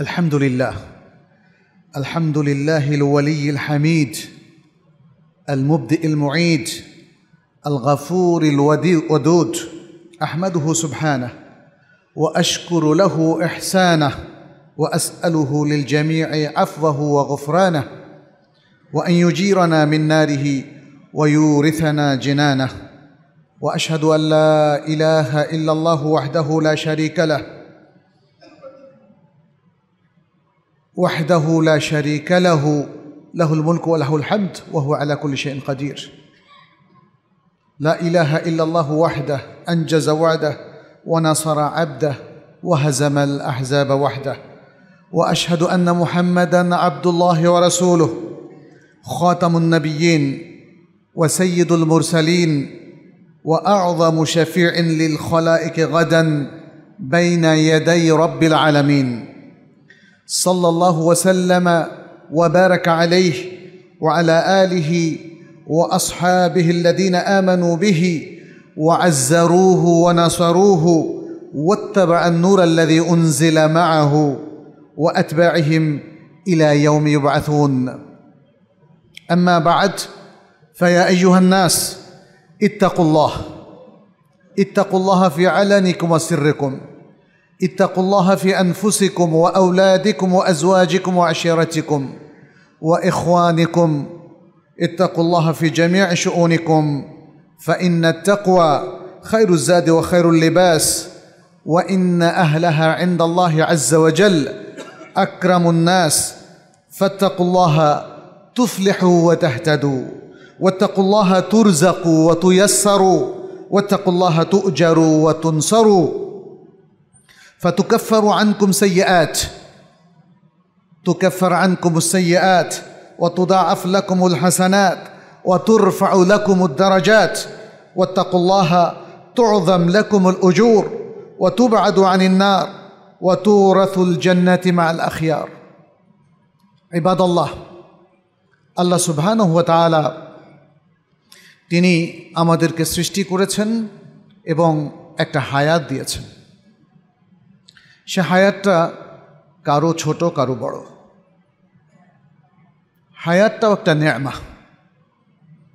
الحمد لله الحمد لله الولي الحميد المبدئ المعيد الغفور الودود. أحمده سبحانه وأشكر له إحسانه وأسأله للجميع عفوه وغفرانه وأن يجيرنا من ناره ويورثنا جنانه. وأشهد أن لا إله إلا الله وحده لا شريك له وحده لا شريك له له الملك وله الحمد وهو على كل شيء قدير. لا إله إلا الله وحده أنجز وعده ونصر عبده وهزم الأحزاب وحده. وأشهد أن محمدا عبد الله ورسوله خاتم النبيين وسيد المرسلين وأعظم شفيع للخلائق غدا بين يدي رب العالمين. صلى الله وسلم وبارك عليه وعلى آله وأصحابه الذين آمنوا به وعزروه ونصروه واتبع النور الذي أنزل معه وأتباعهم إلى يوم يبعثون. أما بعد فيا أيها الناس اتقوا الله. اتقوا الله في علنكم وسركم. اتقوا الله في أنفسكم وأولادكم وأزواجكم وعشيرتكم وإخوانكم. اتقوا الله في جميع شؤونكم فإن التقوى خير الزاد وخير اللباس وإن أهلها عند الله عز وجل أكرم الناس. فاتقوا الله تفلحوا وتهتدوا واتقوا الله ترزقوا وتيسروا واتقوا الله تؤجروا وتنصروا. فتكفر عنكم سيئات تكفر عنكم السيئات وتضاعف لكم الحسنات وترفع لكم الدرجات واتقوا الله تعظم لكم الاجور وتبعد عن النار وتورث الجنه مع الاخيار عباد الله আল্লাহ সুবহানাহু ওয়া তাআলা তিনি আমাদেরকে সৃষ্টি করেছেন এবং একটা হায়াত দিয়েছেন সে হায়াতটা কারও ছোট, কারও বড়। হায়াতটাও একটা নেয়ামা।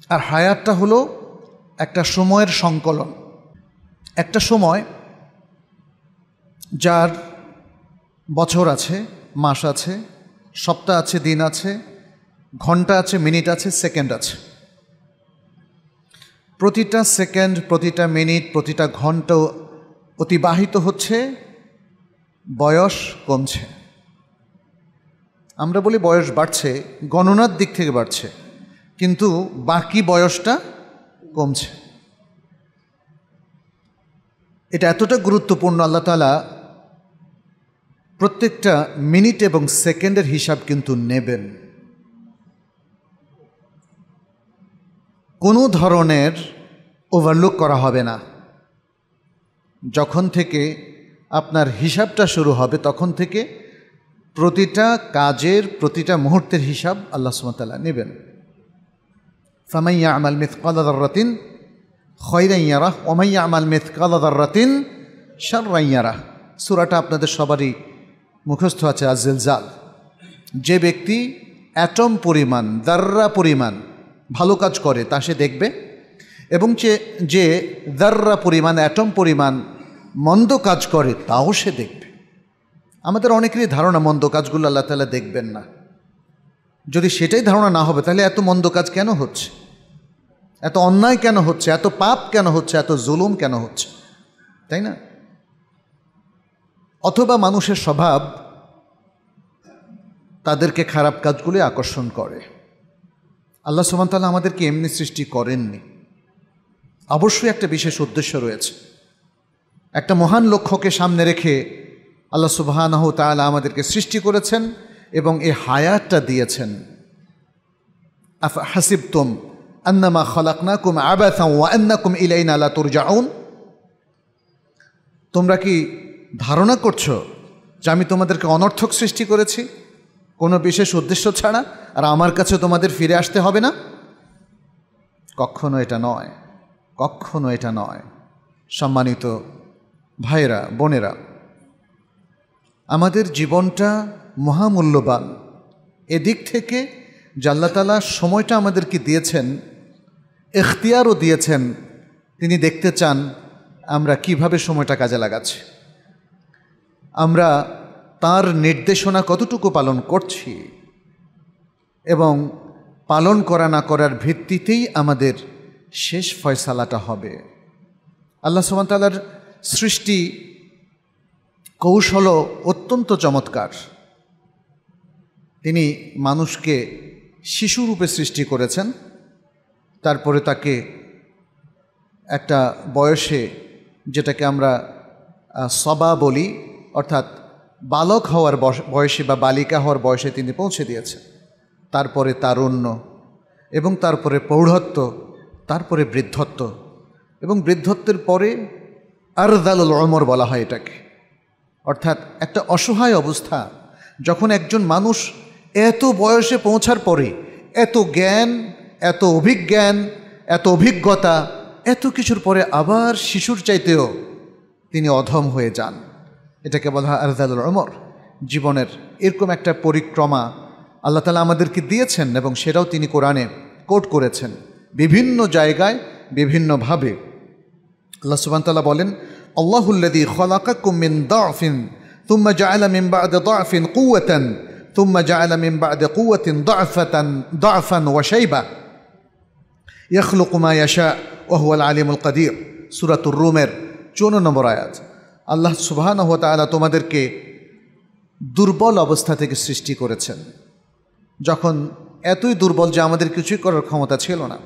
আর হায়াতটা হলো একটা সময়ের সংকলন। একটা সময় যার বছর আছে, মাস আছে, সপ্তাহ আছে, দিন আছে, ঘণ্টা আছে, মিনিট আছে, সেকেন্ড আছে। প্রতিটা সেকেন্ড, প্রতিটা মিনিট, প্রতিটা ঘণ্টা অতিবাহিত হচ্ছে বয়স কমছে। আমরা বলি বয়স বাড়ছে, গণনার দিক থেকে বাড়ছে, কিন্তু বাকি বয়সটা কমছে। এটা এতটা গুরুত্বপূর্ণ, আল্লাহ তালা প্রত্যেকটা মিনিট এবং সেকেন্ডের হিসাব কিন্তু নেবেন। কোনো ধরনের ওভারলুক করা হবে না। যখন থেকে আপনার হিসাবটা শুরু হবে তখন থেকে প্রতিটা কাজের, প্রতিটা মুহূর্তের হিসাব আল্লাহ সুমতাল্লাহ নেবেন। ফামাইয়া আমাল মিথকালাদাররাতিন খয়রাইয়ারাহ ওমাইয়া আমাল মিথকালাদাররাতিন শাররাইয়ারাহ সুরাটা আপনাদের সবারই মুখস্থ আছে আজেল জাল যে ব্যক্তি অ্যাটম পরিমাণ, দার্রা পরিমাণ ভালো কাজ করে, তা সে দেখবে। এবং যে যে দার্রা পরিমাণ, অ্যাটম পরিমাণ মন্দ কাজ করে, তাও সে দেখবে। আমাদের অনেকেরই ধারণা, মন্দ কাজগুলো আল্লাহ তালা দেখবেন না। যদি সেটাই ধারণা না হবে, তাহলে এত মন্দ কাজ কেন হচ্ছে? এত অন্যায় কেন হচ্ছে? এত পাপ কেন হচ্ছে? এত জুলুম কেন হচ্ছে? তাই না? অথবা মানুষের স্বভাব তাদেরকে খারাপ কাজগুলি আকর্ষণ করে। আল্লাহ সুমতাল্লাহ আমাদেরকে এমনি সৃষ্টি করেননি। অবশ্যই একটা বিশেষ উদ্দেশ্য রয়েছে। একটা মহান লক্ষ্যকে সামনে রেখে আল্লাহ সুবাহানহ তালা আমাদেরকে সৃষ্টি করেছেন এবং এই হায়াতটা দিয়েছেন। আফ হাসিবতুম আন্নামা ওয়া আন্নাকুম ইলাইনা লা তুরজাউন। তোমরা কি ধারণা করছ যে আমি তোমাদেরকে অনর্থক সৃষ্টি করেছি? কোনো বিশেষ উদ্দেশ্য ছাড়া? আর আমার কাছে তোমাদের ফিরে আসতে হবে না? কখনো এটা নয়, কখনো এটা নয়। সম্মানিত ভাইরা বোনেরা, আমাদের জীবনটা মহামূল্যবান। এদিক থেকে জাল্লাতালা সময়টা আমাদেরকে দিয়েছেন, এখতিয়ারও দিয়েছেন। তিনি দেখতে চান আমরা কীভাবে সময়টা কাজে লাগাচ্ছি। আমরা তার নির্দেশনা কতটুকু পালন করছি এবং পালন করা না করার ভিত্তিতেই আমাদের শেষ ফয়সালাটা হবে। আল্লাহ সুমতালার সৃষ্টি কৌশল অত্যন্ত চমৎকার। তিনি মানুষকে শিশুরূপে সৃষ্টি করেছেন। তারপরে তাকে একটা বয়সে যেটাকে আমরা সবা বলি, অর্থাৎ বালক হওয়ার বয়সে বা বালিকা হওয়ার বয়সে তিনি পৌঁছে দিয়েছেন। তারপরে তারুণ্য এবং তারপরে প্রৌঢ়ত্ব তারপরে বৃদ্ধত্ব এবং বৃদ্ধত্বের পরে আরদালুল অমর বলা হয় এটাকে। অর্থাৎ একটা অসহায় অবস্থা, যখন একজন মানুষ এত বয়সে পৌঁছার পরে এত জ্ঞান, এত অভিজ্ঞান, এত অভিজ্ঞতা, এত কিছুর পরে আবার শিশুর চাইতেও তিনি অধম হয়ে যান। এটাকে বলা হয় আরদালুল অমর জীবনের এরকম একটা পরিক্রমা আল্লাহ তালা আমাদেরকে দিয়েছেন এবং সেটাও তিনি কোরআনে কোট করেছেন। বিভিন্ন জায়গায়, বিভিন্নভাবে আল্লাহ সুবান তাল্লাহ বলেন আল্লাহুল্লাদি খলাকাকুম মিন দাফিন তুম্মা জাআলা মিন বা'দে দাফিন কুওয়াতান তুম্মা জাআলা মিন বা'দে কুওয়াতিন দাফাতান দাফান ওয়া শাইবা। ইয়াখলুকু মা ইয়াশা ওয়া হুয়াল আলিমুল কাদির। সূরাতুর রুমের 54 নম্বর আয়াত। আল্লাহ সুবহানাহু ওয়া তাআলা তোমাদেরকে দুর্বল অবস্থা থেকে সৃষ্টি করেছেন। যখন এতই দুর্বল যে আমাদের কিছুই করার ক্ষমতা ছিল না,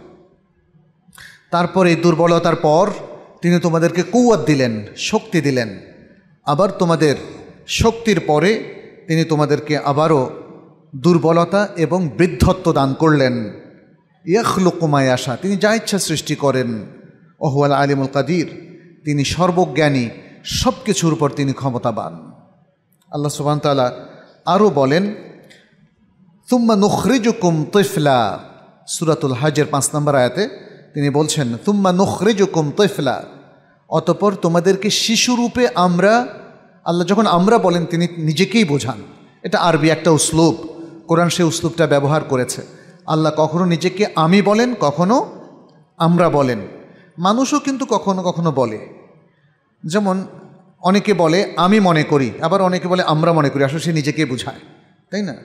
তারপর এই দুর্বলতার পর তিনি তোমাদেরকে কৌয়াত দিলেন, শক্তি দিলেন। আবার তোমাদের শক্তির পরে তিনি তোমাদেরকে আবারও দুর্বলতা এবং বৃদ্ধত্ব দান করলেন। ইয়াখলুকুমায় আসা তিনি যা ইচ্ছা সৃষ্টি করেন। ওহুয়াল আলিমুল কাদির, তিনি সর্বজ্ঞানী সব কিছুর উপর তিনি ক্ষমতাবান। আল্লাহ সুবাহতালা আরও বলেন তুম্মা নুখরিজুকুম তৈফলা। সুরাতুল হাজের পাঁচ নম্বর আয়াতে তিনি বলছেন তুম্মা নুখরিজুকুম তৈফলা। অতপর তোমাদেরকে শিশুরূপে আমরা, আল্লাহ যখন আমরা বলেন, তিনি নিজেকেই বোঝান। এটা আরবি একটা উসলুব। কোরআন সে উসলুবটা ব্যবহার করেছে। আল্লাহ কখনো নিজেকে আমি বলেন, কখনো আমরা বলেন। মানুষও কিন্তু কখনো কখনো বলে। যেমন অনেকে বলে, আমি মনে করি, আবার অনেকে বলে, আমরা মনে করি, আসলে সে নিজেকে বোঝায়। তাই না?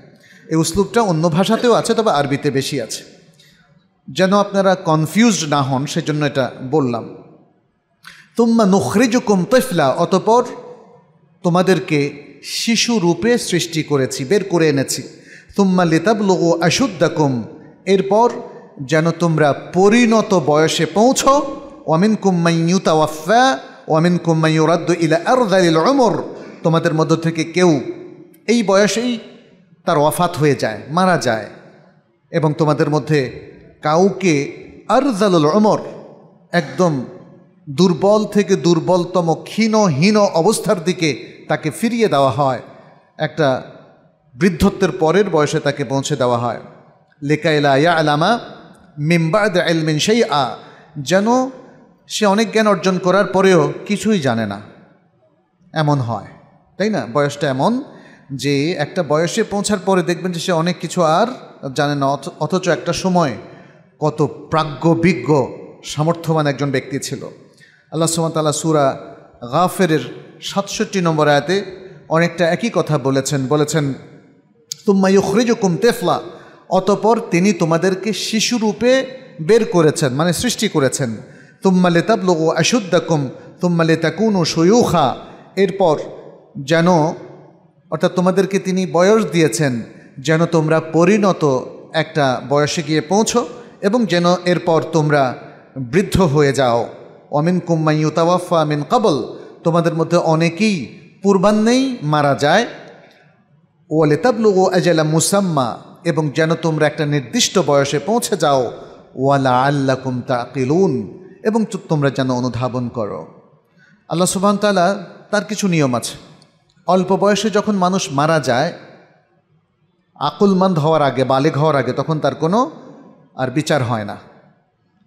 এই উসলুবটা অন্য ভাষাতেও আছে, তবে আরবিতে বেশি আছে। যেন আপনারা কনফিউজড না হন, সেজন্য এটা বললাম। তুম্মা নুখরিজুকুম তৈফলা, অতপর তোমাদেরকে শিশু রূপে সৃষ্টি করেছি, বের করে এনেছি। তুম্মা লিতাবলুগু আশুদ্দাকুম, এরপর যেন তোমরা পরিণত বয়সে পৌঁছো। ওয়ামিন কুম্মাই ইউতাওয়াফা ওয়ামিন কুম্মাই ইউরাদ্দু ইলা আরদালিল অমর তোমাদের মধ্য থেকে কেউ এই বয়সেই তার ওয়াফাত হয়ে যায়, মারা যায়। এবং তোমাদের মধ্যে কাউকে আরজালুল অমর একদম দুর্বল থেকে দুর্বলতম ক্ষীণহীন অবস্থার দিকে তাকে ফিরিয়ে দেওয়া হয়। একটা বৃদ্ধত্বের পরের বয়সে তাকে পৌঁছে দেওয়া হয়। লেকাইলা ইয়া আলামা মিম্বাদ এলমিন সেই আ যেন সে অনেক জ্ঞান অর্জন করার পরেও কিছুই জানে না। এমন হয়, তাই না? বয়সটা এমন যে একটা বয়সে পৌঁছার পরে দেখবেন যে সে অনেক কিছু আর জানে না অথচ একটা সময় কত প্রাজ্ঞ বিজ্ঞ সামর্থ্যবান একজন ব্যক্তি ছিল। আল্লাহ সুমতাল্লাহ সুরা গাফেরের সাতষট্টি নম্বর আয়াতে অনেকটা একই কথা বলেছেন বলেছেন, তুম্মা ইউখরিজুকুম তেফলা অতপর তিনি তোমাদেরকে শিশুরূপে বের করেছেন মানে সৃষ্টি করেছেন। তুম্মা লেতাবলু আশুদ্দাকুম তুম্মা লেতাকুন ও সয়ুখা এরপর যেন, অর্থাৎ তোমাদেরকে তিনি বয়স দিয়েছেন, যেন তোমরা পরিণত একটা বয়সে গিয়ে পৌঁছো এবং যেন এরপর তোমরা বৃদ্ধ হয়ে যাও। অমিন কুম্মাই ইউতাওয়াফা আমিন কাবল তোমাদের মধ্যে অনেকেই পূর্বান্নেই মারা যায়। ওয়ালে তাবলু ও আজালা মুসাম্মা, এবং যেন তোমরা একটা নির্দিষ্ট বয়সে পৌঁছে যাও ওয়ালা আল্লাহ কুমতা কিলুন এবং তোমরা যেন অনুধাবন করো। আল্লাহ সুবাহ তালা তার কিছু নিয়ম আছে। অল্প বয়সে যখন মানুষ মারা যায়, আকুলমন্দ হওয়ার আগে, বালেগ হওয়ার আগে, তখন তার কোনো আর বিচার হয় না।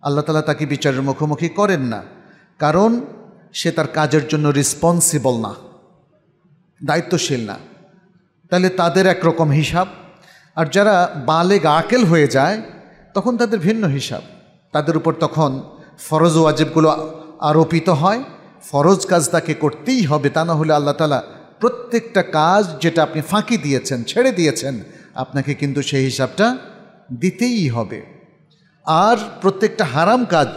আল্লাহ তালা তাকে বিচারের মুখোমুখি করেন না। কারণ সে তার কাজের জন্য রেসপন্সিবল না, দায়িত্বশীল না। তাহলে তাদের একরকম হিসাব। আর যারা বালেগ আকেল হয়ে যায়, তখন তাদের ভিন্ন হিসাব। তাদের উপর তখন ফরজ ওয়াজেবগুলো আরোপিত হয়। ফরজ কাজ তাকে করতেই হবে, তা না হলে আল্লাহ তালা প্রত্যেকটা কাজ যেটা আপনি ফাঁকি দিয়েছেন, ছেড়ে দিয়েছেন, আপনাকে কিন্তু সেই হিসাবটা দিতেই হবে। আর প্রত্যেকটা হারাম কাজ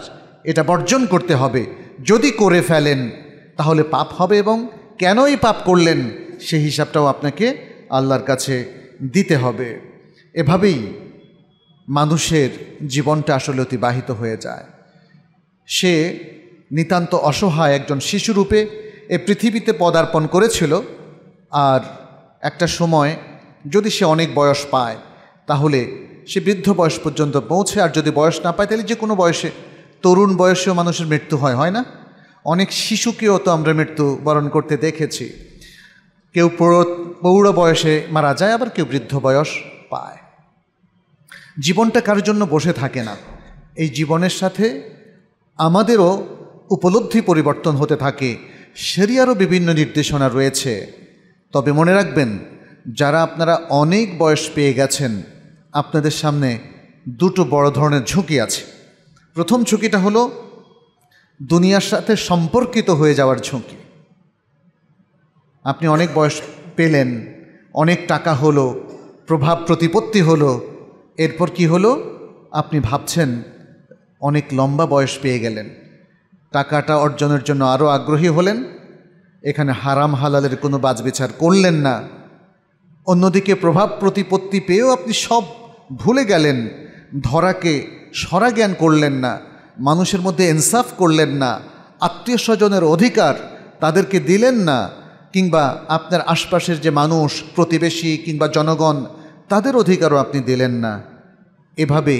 এটা বর্জন করতে হবে। যদি করে ফেলেন, তাহলে পাপ হবে এবং কেনই পাপ করলেন, সেই হিসাবটাও আপনাকে আল্লাহর কাছে দিতে হবে। এভাবেই মানুষের জীবনটা আসলে অতিবাহিত হয়ে যায়। সে নিতান্ত অসহায় একজন শিশুরূপে এ পৃথিবীতে পদার্পণ করেছিল আর একটা সময় যদি সে অনেক বয়স পায়, তাহলে সে বৃদ্ধ বয়স পর্যন্ত পৌঁছে, আর যদি বয়স না পায়, তাহলে যে কোনো বয়সে। তরুণ বয়সেও মানুষের মৃত্যু হয় হয় না? অনেক শিশুকেও তো আমরা মৃত্যু বরণ করতে দেখেছি। কেউ পৌর বয়সে মারা যায়, আবার কেউ বৃদ্ধ বয়স পায়। জীবনটা কারোর জন্য বসে থাকে না। এই জীবনের সাথে আমাদেরও উপলব্ধি পরিবর্তন হতে থাকে। সেরিয়ারও বিভিন্ন নির্দেশনা রয়েছে। তবে মনে রাখবেন, যারা আপনারা অনেক বয়স পেয়ে গেছেন আপনাদের সামনে দুটো বড় ধরনের ঝুঁকি আছে। প্রথম ঝুঁকিটা হলো দুনিয়ার সাথে সম্পর্কিত হয়ে যাওয়ার ঝুঁকি। আপনি অনেক বয়স পেলেন, অনেক টাকা হলো, প্রভাব প্রতিপত্তি হলো, এরপর কি হলো? আপনি ভাবছেন, অনেক লম্বা বয়স পেয়ে গেলেন, টাকাটা অর্জনের জন্য আরও আগ্রহী হলেন, এখানে হারাম হালালের কোনো বাজবিচার করলেন না, অন্যদিকে প্রভাব প্রতিপত্তি পেয়েও আপনি সব ভুলে গেলেন, ধরাকে সরা জ্ঞান করলেন না, মানুষের মধ্যে ইনসাফ করলেন না, আত্মীয় স্বজনের অধিকার তাদেরকে দিলেন না, কিংবা আপনার আশপাশের যে মানুষ, প্রতিবেশী কিংবা জনগণ, তাদের অধিকারও আপনি দিলেন না। এভাবে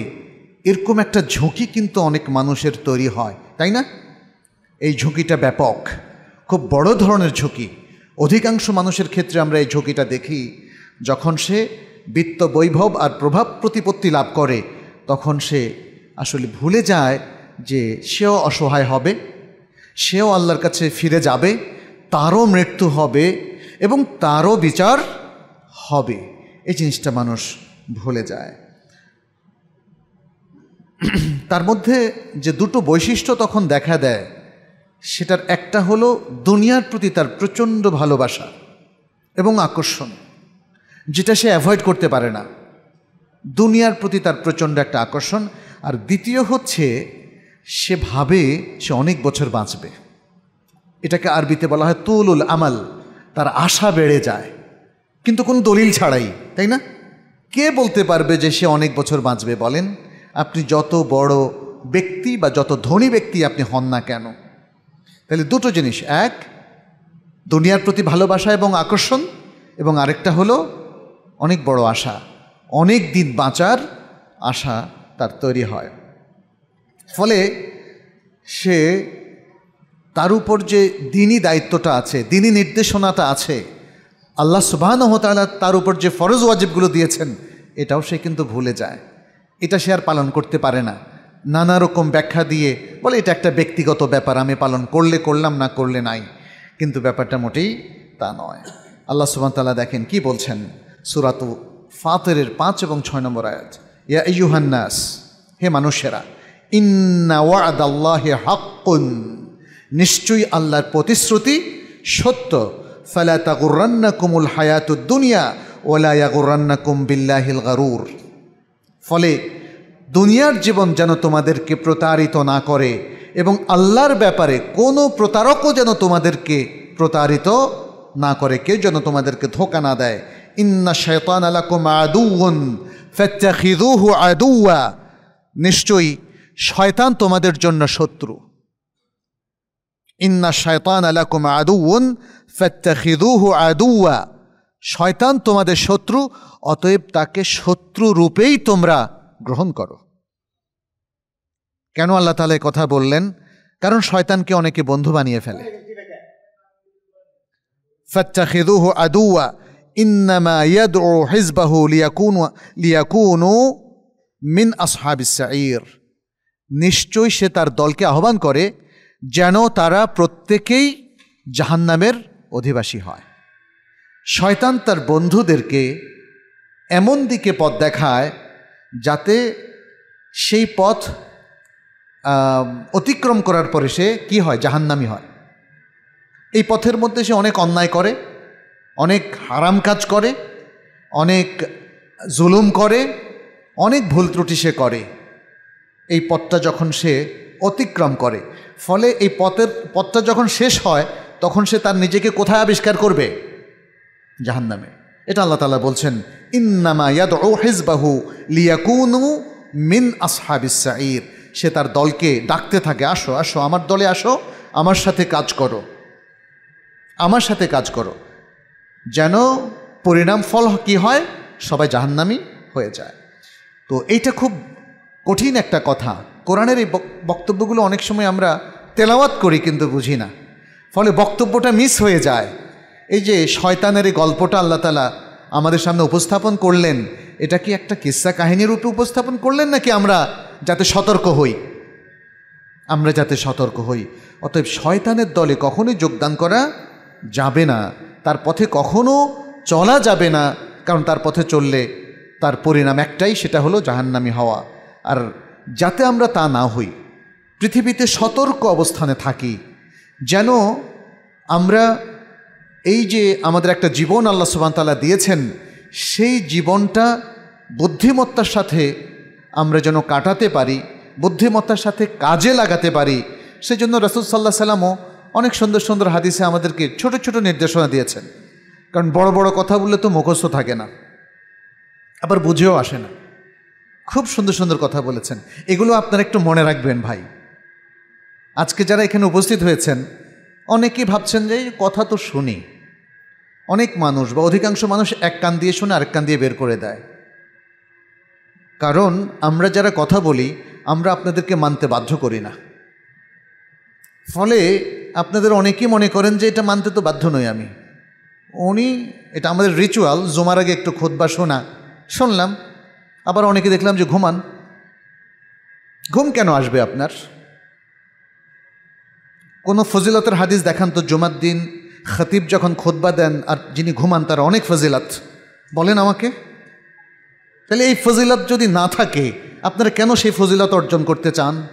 এরকম একটা ঝুঁকি কিন্তু অনেক মানুষের তৈরি হয়, তাই না? এই ঝুঁকিটা ব্যাপক, খুব বড় ধরনের ঝুঁকি। অধিকাংশ মানুষের ক্ষেত্রে আমরা এই ঝুঁকিটা দেখি, যখন সে বিত্ত বৈভব আর প্রভাব প্রতিপত্তি লাভ করে, তখন সে আসলে ভুলে যায় যে সেও অসহায় হবে, সেও আল্লাহর কাছে ফিরে যাবে, তারও মৃত্যু হবে এবং তারও বিচার হবে। এই জিনিসটা মানুষ ভুলে যায়। তার মধ্যে যে দুটো বৈশিষ্ট্য তখন দেখা দেয়, সেটার একটা হলো দুনিয়ার প্রতি তার প্রচণ্ড ভালোবাসা এবং আকর্ষণ। যেটা সে অ্যাভয়েড করতে পারে না। দুনিয়ার প্রতি তার প্রচণ্ড একটা আকর্ষণ। আর দ্বিতীয় হচ্ছে, সে ভাবে সে অনেক বছর বাঁচবে। এটাকে আরবিতে বলা হয় তুলুল আমাল, তার আশা বেড়ে যায়। কিন্তু কোনো দলিল ছাড়াই, তাই না? কে বলতে পারবে যে সে অনেক বছর বাঁচবে বলেন? আপনি যত বড় ব্যক্তি বা যত ধনী ব্যক্তি আপনি হন না কেন? তাহলে দুটো জিনিস। এক, দুনিয়ার প্রতি ভালোবাসা এবং আকর্ষণ, এবং আরেকটা হলো অনেক বড় আশা, অনেক দিন বাঁচার আশা তার তৈরি হয়। ফলে সে তার উপর যে দিনই দায়িত্বটা আছে, দিনই নির্দেশনাটা আছে, আল্লাহ সুবাহানহতালা তার উপর যে ফরজ ওয়াজিবগুলো দিয়েছেন, এটাও সে কিন্তু ভুলে যায়। এটা সে আর পালন করতে পারে না। নানা রকম ব্যাখ্যা দিয়ে বলে, এটা একটা ব্যক্তিগত ব্যাপার, আমি পালন করলে করলাম, না করলে নাই। কিন্তু ব্যাপারটা মোটেই তা নয়। আল্লাহ সুবাহতাল্লাহ দেখেন কি বলছেন? সুরাতু ফাতের পাঁচ এবং ছয় নম্বর আয়াত। ইয়া ইউহান্নাস হে মানুষেরা, ইন্না ওয়াদ আল্লাহ হাক্কুন। নিশ্চয়ই আল্লাহর প্রতিশ্রুতি সত্য। ফালা তাগুরান্না কুমুল হায়াতুদ দুনিয়া ওলা ইয়াগুরান্না কুম বিল্লাহিল গারুর। ফলে দুনিয়ার জীবন যেন তোমাদেরকে প্রতারিত না করে এবং আল্লাহর ব্যাপারে কোনো প্রতারকও যেন তোমাদেরকে প্রতারিত না করে। কেউ যেন তোমাদেরকে ধোকা না দেয়। ইন্না শয়তান আলাকুম আদুউন, ফাত্তাখিযুহু আদুয়া নিশ্চয়ই শয়তান তোমাদের জন্য শত্রু। ইন্না শয়তান আলাকুম আদুউন, ফাত্তাখিযুহু আদুয়া শয়তান তোমাদের শত্রু, অতএব তাকে শত্রু রূপেই তোমরা গ্রহণ করো। কেন আল্লাহ তালা কথা বললেন? কারণ শয়তানকে অনেকে বন্ধু বানিয়ে ফেলে। ফাত্তাখিযুহু আদুয়া ইন্নামা ইয়াদউ হিজবাহু লিয়াকুনু লিয়াকুনু মিন আসহাবিস সাঈর. নিশ্চয়ই সে তার দলকে আহ্বান করে যেন তারা প্রত্যেকেই জাহান্নামের অধিবাসী হয়। শয়তান তার বন্ধুদেরকে এমন দিকে পথ দেখায় যাতে সেই পথ অতিক্রম করার পরে সে কি হয়? জাহান্নামি হয়। এই পথের মধ্যে সে অনেক অন্যায় করে। অনেক হারাম কাজ করে, অনেক জুলুম করে, অনেক ভুল ত্রুটি সে করে। এই পথটা যখন সে অতিক্রম করে, ফলে এই পথের, পথটা যখন শেষ হয়, তখন সে তার নিজেকে কোথায় আবিষ্কার করবে? জাহান্নামে। এটা আল্লাহ তালা বলছেন, ইন্নামা ইয়াদ ও হিজবাহু লিয়াকুনু মিন আসহাবিস সাঈর। সে তার দলকে ডাকতে থাকে, আসো আসো, আমার দলে আসো, আমার সাথে কাজ করো, আমার সাথে কাজ করো। যেন পরিণাম ফল কি হয়? সবাই জাহান্নামি হয়ে যায়। তো এইটা খুব কঠিন একটা কথা। কোরআনের এই বক- বক্তব্যগুলো অনেক সময় আমরা তেলাওয়াত করি কিন্তু বুঝি না। ফলে বক্তব্যটা মিস হয়ে যায়। এই যে শয়তানের এই গল্পটা আল্লাহ তালা আমাদের সামনে উপস্থাপন করলেন, এটা কি একটা কিস্সা কাহিনীর রূপে উপস্থাপন করলেন নাকি আমরা যাতে সতর্ক হই? আমরা যাতে সতর্ক হই। অতএব শয়তানের দলে কখনোই যোগদান করা যাবে না। তার পথে কখনো চলা যাবে না, কারণ তার পথে চললে তার পরিণাম একটাই, সেটা হলো জাহান্নামি হওয়া। আর যাতে আমরা তা না হই, পৃথিবীতে সতর্ক অবস্থানে থাকি, যেন আমরা এই যে আমাদের একটা জীবন আল্লাহ সুবাহতাল্লাহ দিয়েছেন, সেই জীবনটা বুদ্ধিমত্তার সাথে আমরা যেন কাটাতে পারি, বুদ্ধিমত্তার সাথে কাজে লাগাতে পারি, সেজন্য রসুল সাল্লাহ সাল্লামও অনেক সুন্দর সুন্দর হাদিসে আমাদেরকে ছোট ছোট নির্দেশনা দিয়েছেন। কারণ বড় বড় কথা বললে তো মুখস্থ থাকে না। আবার বুঝেও আসে না। খুব সুন্দর সুন্দর কথা বলেছেন। এগুলো আপনারা একটু মনে রাখবেন ভাই। আজকে যারা এখানে উপস্থিত হয়েছেন, অনেকেই ভাবছেন যে কথা তো শুনি। অনেক মানুষ বা অধিকাংশ মানুষ এক কান দিয়ে শুনে আরেক কান দিয়ে বের করে দেয়। কারণ আমরা যারা কথা বলি, আমরা আপনাদেরকে মানতে বাধ্য করি না। ফলে আপনাদের অনেকেই মনে করেন যে এটা মানতে তো বাধ্য নই আমি। উনি, এটা আমাদের রিচুয়াল জমার আগে একটু খোদবা শোনা। শুনলাম, আবার অনেকে দেখলাম যে ঘুমান। ঘুম কেন আসবে আপনার? কোনো ফজিলতের হাদিস দেখান তো জুমার দিন, খতিব যখন খোদবা দেন আর যিনি ঘুমান তার অনেক ফজিলত। বলেন আমাকে। তাহলে এই ফজিলত যদি না থাকে, আপনারা কেন সেই ফজিলত অর্জন করতে চান?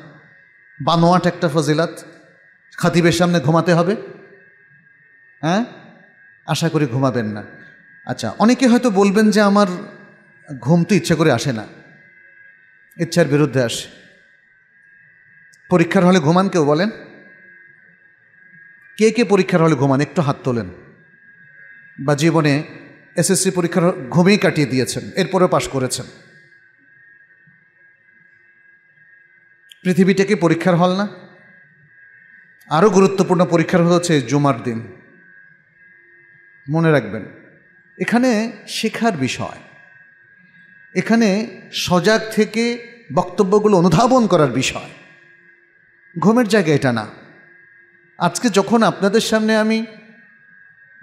বানোয়াট একটা ফজিলত। খাতিবের সামনে ঘুমাতে হবে? হ্যাঁ? আশা করি ঘুমাবেন না। আচ্ছা অনেকে হয়তো বলবেন যে আমার ঘুম তো ইচ্ছে করে আসে না। ইচ্ছার বিরুদ্ধে আসে। পরীক্ষার হলে ঘুমান কেউ বলেন? কে কে পরীক্ষার হলে ঘুমান? একটু হাত তোলেন। বা জীবনে এসএসসি পরীক্ষার ঘুমেই কাটিয়ে দিয়েছেন, এরপরেও পাশ করেছেন। পৃথিবীটাকে পরীক্ষার হল না? আরও গুরুত্বপূর্ণ পরীক্ষার হচ্ছে জুমার দিন। মনে রাখবেন, এখানে শেখার বিষয়। এখানে সজাগ থেকে বক্তব্যগুলো অনুধাবন করার বিষয়। ঘুমের জায়গা এটা না। আজকে যখন আপনাদের সামনে আমি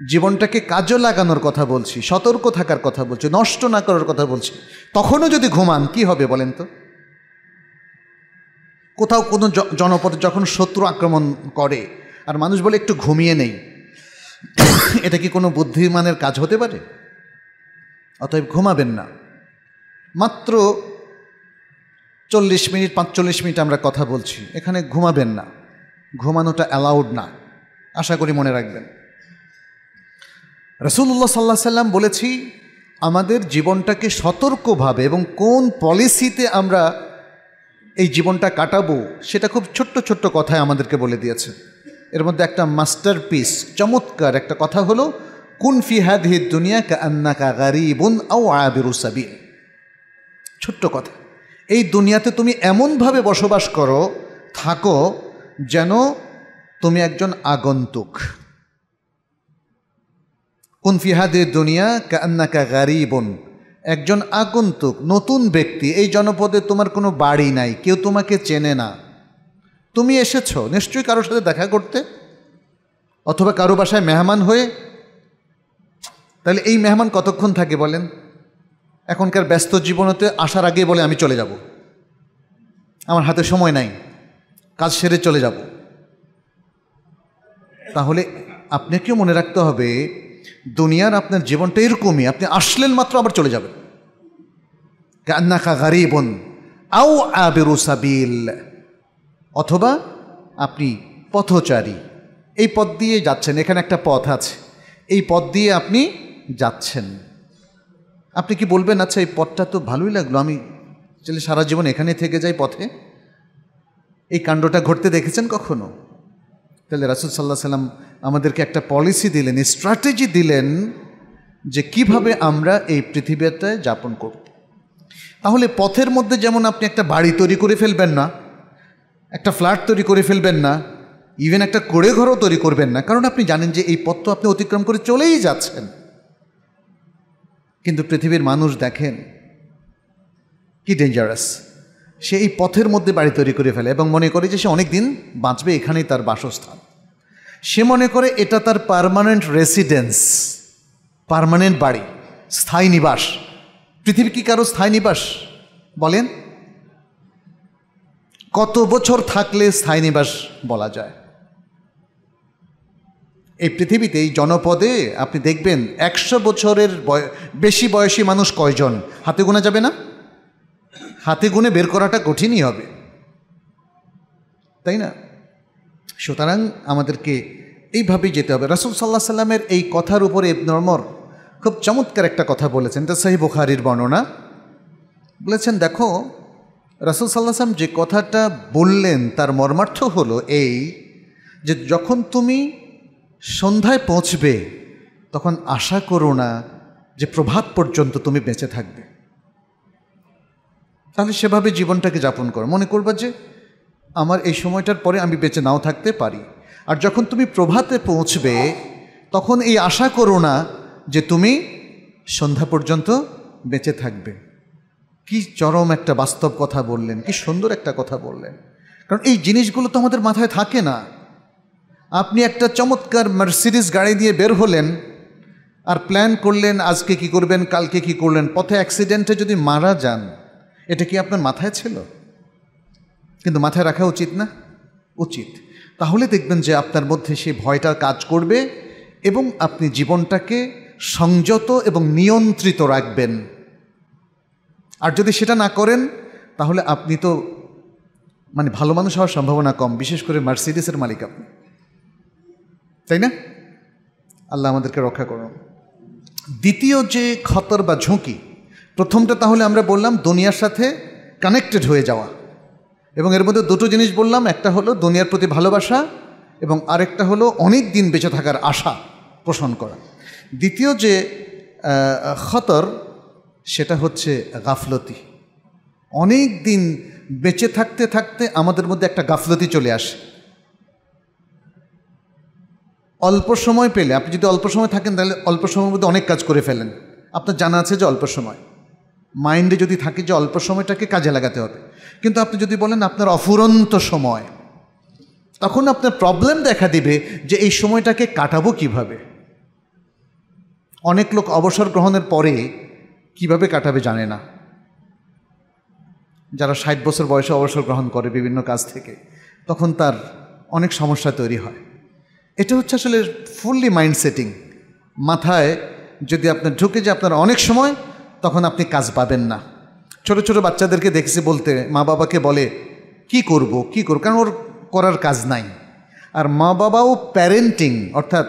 জীবনটাকে কাজে লাগানোর কথা বলছি, সতর্ক থাকার কথা বলছি, নষ্ট না করার কথা বলছি, তখনও যদি ঘুমান, কি হবে বলেন তো? কোথাও কোনো জনপদে যখন শত্রু আক্রমণ করে, আর মানুষ বলে একটু ঘুমিয়ে নেই, এটা কি কোনো বুদ্ধিমানের কাজ হতে পারে? অতএব ঘুমাবেন না। মাত্র চল্লিশ মিনিট, পাঁচচল্লিশ মিনিট আমরা কথা বলছি, এখানে ঘুমাবেন না। ঘুমানোটা অ্যালাউড না, আশা করি মনে রাখবেন। রসুল্লাহ সাল্লাহ সাল্লাম বলেছি, আমাদের জীবনটাকে সতর্কভাবে এবং কোন পলিসিতে আমরা এই জীবনটা কাটাবো, সেটা খুব ছোট্ট ছোট্ট কথায় আমাদেরকে বলে দিয়েছে। এর মধ্যে একটা মাস্টার পিস চমৎকার একটা কথা হলো, কুন ফি হাদহি দুনিয়া কা আন্না কা গারিবুন আও আবিরু ছোট্ট কথা। এই দুনিয়াতে তুমি এমনভাবে বসবাস করো, থাকো, যেন তুমি একজন আগন্তুক। কুন ফিহাদে দুনিয়া কান্নাকা গারিবন একজন আগন্তুক, নতুন ব্যক্তি, এই জনপদে তোমার কোনো বাড়ি নাই, কেউ তোমাকে চেনে না। তুমি এসেছ, নিশ্চয়ই কারোর সাথে দেখা করতে? অথবা কারও বাসায় মেহমান হয়ে? তাহলে এই মেহমান কতক্ষণ থাকে বলেন? এখনকার ব্যস্ত জীবনতে আসার আগে বলে আমি চলে যাব। আমার হাতে সময় নাই, কাজ সেরে চলে যাব। তাহলে আপনাকেও মনে রাখতে হবে দুনিয়ার আপনার জীবনটা এরকমই, আপনি আসলেন মাত্র আবার চলে যাবেন। কান্নাকা গারিবন আও আবেরু সাবিল। অথবা আপনি পথচারী, এই পথ দিয়ে যাচ্ছেন, এখানে একটা পথ আছে, এই পথ দিয়ে আপনি যাচ্ছেন। আপনি কি বলবেন আচ্ছা এই পথটা তো ভালোই লাগল, আমি চলে সারা জীবন এখানে থেকে যাই পথে? এই কাণ্ডটা ঘটতে দেখেছেন কখনো? তাহলে রাসুল সাল্লাহ সাল্লাম আমাদেরকে একটা পলিসি দিলেন স্ট্র্যাটেজি দিলেন যে কীভাবে আমরা এই পৃথিবীতে যাপন করব। তাহলে পথের মধ্যে যেমন আপনি একটা বাড়ি তৈরি করে ফেলবেন না, একটা ফ্ল্যাট তৈরি করে ফেলবেন না ইভেন একটা কোড়ে ঘরও তৈরি করবেন না, কারণ আপনি জানেন যে এই পথ তো আপনি অতিক্রম করে চলেই যাচ্ছেন। কিন্তু পৃথিবীর মানুষ দেখেন কি ডেঞ্জারাস সে এই পথের মধ্যে বাড়ি তৈরি করে ফেলে এবং মনে করে যে সে অনেক দিন বাঁচবে এখানেই তার বাসস্থান। সে মনে করে এটা তার পারমানেন্ট রেসিডেন্স পারমানেন্ট বাড়ি, স্থায়ী নিবাস। পৃথিবী কি কারও স্থায়ী নিবাস? বলেন। কত বছর থাকলে স্থায়ী নিবাস বলা যায়? এই পৃথিবীতে এই জনপদে আপনি দেখবেন একশো বছরের বেশি বয়সী মানুষ কয়জন? হাতে গোনা যাবে না? হাতে গুনে বের করাটা কঠিনই হবে। তাই না? সুতরাং আমাদেরকে এইভাবেই যেতে হবে। রাসুল সাল্লাহ সাল্লামের এই কথার উপরে নর্মর খুব চমৎকার একটা কথা বলেছেন। তা সাহি বুখারির বর্ণনা। বলেছেন, দেখো, রাসুল সাল্লাহ সাল্লাম যে কথাটা বললেন, তার মর্মার্থ হলো এই যে যখন তুমি সন্ধ্যায় পৌঁছবে, তখন আশা করো না যে প্রভাত পর্যন্ত তুমি বেঁচে থাকবে। তাহলে সেভাবে জীবনটাকে যাপন করো। মনে করবা যে আমার এই সময়টার পরে আমি বেঁচে নাও থাকতে পারি। আর যখন তুমি প্রভাতে পৌঁছবে, তখন এই আশা করো না যে তুমি সন্ধ্যা পর্যন্ত বেঁচে থাকবে। কি চরম একটা বাস্তব কথা বললেন, কি সুন্দর একটা কথা বললেন। কারণ এই জিনিসগুলো তো আমাদের মাথায় থাকে না। আপনি একটা চমৎকার মার্সিডিস গাড়ি দিয়ে বের হলেন আর প্ল্যান করলেন আজকে কি করবেন, কালকে কি করলেন, পথে অ্যাক্সিডেন্টে যদি মারা যান এটা কি আপনার মাথায় ছিল? কিন্তু মাথায় রাখা উচিত না? উচিত। তাহলে দেখবেন যে আপনার মধ্যে সেই ভয়টা কাজ করবে এবং আপনি জীবনটাকে সংযত এবং নিয়ন্ত্রিত রাখবেন। আর যদি সেটা না করেন, তাহলে আপনি তো মানে ভালো মানুষ হওয়ার সম্ভাবনা কম, বিশেষ করে মার্সিডিসের মালিক আপনি। তাই না? আল্লাহ আমাদেরকে রক্ষা করুন। দ্বিতীয় যে খতর বা ঝুঁকি প্রথমটা তাহলে আমরা বললাম দুনিয়ার সাথে কানেক্টেড হয়ে যাওয়া। এবং এর মধ্যে দুটো জিনিস বললাম, একটা হলো দুনিয়ার প্রতি ভালোবাসা এবং আরেকটা হলো অনেক দিন বেঁচে থাকার আশা পোষণ করা। দ্বিতীয় যে খতর, সেটা হচ্ছে গাফলতি। অনেক দিন বেঁচে থাকতে থাকতে আমাদের মধ্যে একটা গাফলতি চলে আসে। অল্প সময় পেলে, আপনি যদি অল্প সময় থাকেন, তাহলে অল্প সময়ের মধ্যে অনেক কাজ করে ফেলেন। আপনার জানা আছে যে অল্প সময়। মাইন্ডে যদি থাকে যে অল্প সময়টাকে কাজে লাগাতে হবে। কিন্তু আপনি যদি বলেন আপনার অফুরন্ত সময়, তখন আপনার প্রবলেম দেখা দিবে যে এই সময়টাকে কাটাবো কীভাবে? অনেক লোক অবসর গ্রহণের পরে কীভাবে কাটাবে জানে না। যারা ষাট বছর বয়সে অবসর গ্রহণ করে বিভিন্ন কাজ থেকে, তখন তার অনেক সমস্যা তৈরি হয়। এটা হচ্ছে আসলে ফুললি মাইন্ড সেটিং মাথায় যদি আপনার ঢুকে যে আপনার অনেক সময় তখন আপনি কাজ পাবেন না। ছোট ছোট বাচ্চাদেরকে দেখছি বলতে, মা বাবাকে বলে, কি করব কি করব? কারণ ওর করার কাজ নাই। আর মা বাবাও প্যারেন্টিং অর্থাৎ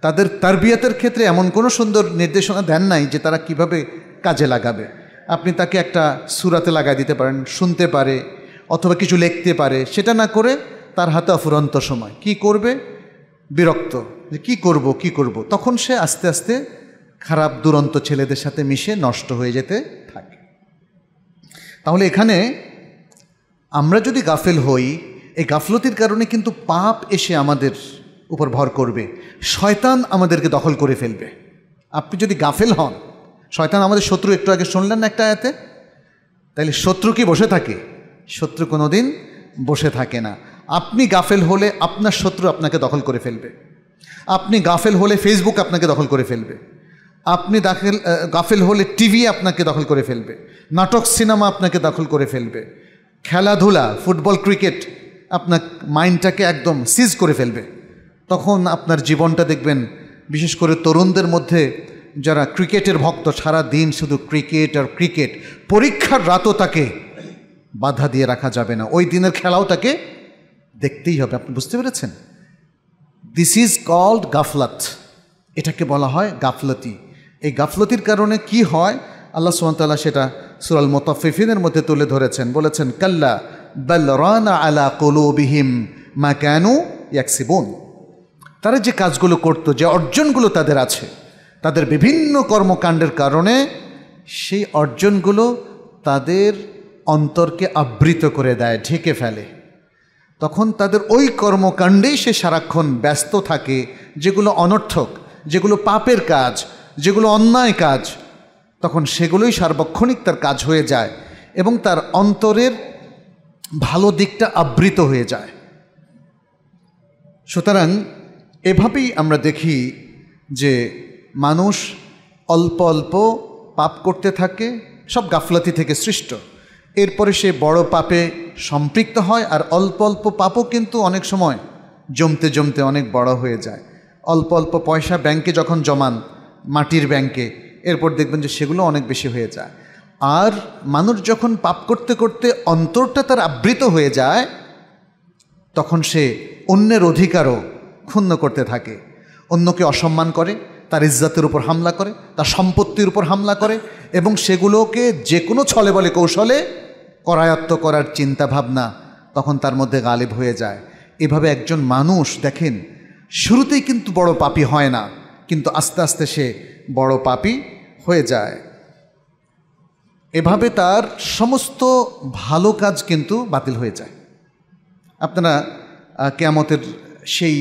তাদের তারবিয়াতের ক্ষেত্রে এমন কোনো সুন্দর নির্দেশনা দেন নাই যে তারা কীভাবে কাজে লাগাবে। আপনি তাকে একটা সুরাতে লাগাই দিতে পারেন, শুনতে পারে, অথবা কিছু লিখতে পারে। সেটা না করে তার হাতে অফুরন্ত সময়। কি করবে? বিরক্ত। যে কী করব, কি করব? তখন সে আস্তে আস্তে খারাপ দুরন্ত ছেলেদের সাথে মিশে নষ্ট হয়ে যেতে থাকে। তাহলে এখানে আমরা যদি গাফেল হই, এই গাফলতির কারণে কিন্তু পাপ এসে আমাদের উপর ভর করবে। শয়তান আমাদেরকে দখল করে ফেলবে। আপনি যদি গাফেল হন, শয়তান আমাদের শত্রু, একটু আগে শুনলেন না একটা আয়াতে? তাহলে শত্রু কি বসে থাকে? শত্রু কোনো দিন বসে থাকে না। আপনি গাফেল হলে আপনার শত্রু আপনাকে দখল করে ফেলবে। আপনি গাফেল হলে ফেসবুক আপনাকে দখল করে ফেলবে। আপনি দাখিল গাফেল হলে টিভি আপনাকে দখল করে ফেলবে, নাটক, সিনেমা আপনাকে দখল করে ফেলবে, খেলাধুলা, ফুটবল, ক্রিকেট আপনার মাইন্ডটাকে একদম সিজ করে ফেলবে। তখন আপনার জীবনটা দেখবেন, বিশেষ করে তরুণদের মধ্যে যারা ক্রিকেটের ভক্ত, সারা দিন শুধু ক্রিকেট আর ক্রিকেট, পরীক্ষার রাতও তাকে বাধা দিয়ে রাখা যাবে না। ওই দিনের খেলাও তাকে দেখতেই হবে। আপনি বুঝতে পেরেছেন? দিস ইজ কল্ড গাফলাত। এটাকে বলা হয় গাফলতি। এই গাফলতির কারণে কি হয়? আল্লাহ সুমতাল্লাহ সেটা সুরাল মোতাফিফিনের মধ্যে তুলে ধরেছেন। বলেছেন, কাল্লা বাল রানা আলা কলুবিহিম মা কেন ইয়াকসিবন। তারা যে কাজগুলো করতো, যে অর্জনগুলো তাদের আছে, তাদের বিভিন্ন কর্মকাণ্ডের কারণে সেই অর্জনগুলো তাদের অন্তরকে আবৃত করে দেয়, ঢেকে ফেলে। তখন তাদের ওই কর্মকাণ্ডেই সে সারাক্ষণ ব্যস্ত থাকে, যেগুলো অনর্থক, যেগুলো পাপের কাজ যেগুলো অন্যায় কাজ, তখন সেগুলোই সার্বক্ষণিক তার কাজ হয়ে যায় এবং তার অন্তরের ভালো দিকটা আবৃত হয়ে যায়। সুতরাং এভাবেই আমরা দেখি যে মানুষ অল্প অল্প পাপ করতে থাকে, সব গাফলাতি থেকে সৃষ্ট। এরপরে সে বড় পাপে সম্পৃক্ত হয় আর অল্প অল্প পাপও কিন্তু অনেক সময় জমতে জমতে অনেক বড় হয়ে যায়। অল্প অল্প পয়সা ব্যাংকে যখন জমান মাটির ব্যাংকে, এরপর দেখবেন যে সেগুলো অনেক বেশি হয়ে যায়। আর মানুষ যখন পাপ করতে করতে অন্তরটা তার আবৃত হয়ে যায়, তখন সে অন্যের অধিকারও ক্ষুণ্ণ করতে থাকে। অন্যকে অসম্মান করে, তার ইজ্জাতের উপর হামলা করে, তার সম্পত্তির উপর হামলা করে এবং সেগুলোকে যে কোনো ছলে বলে কৌশলে করায়ত্ত করার চিন্তা ভাবনা তখন তার মধ্যে গালিব হয়ে যায়। এভাবে একজন মানুষ, দেখেন, শুরুতেই কিন্তু বড় পাপি হয় না। কিন্তু আস্তে আস্তে সে বড় পাপি হয়ে যায়। এভাবে তার সমস্ত ভালো কাজ কিন্তু বাতিল হয়ে যায়। আপনারা কেয়ামতের সেই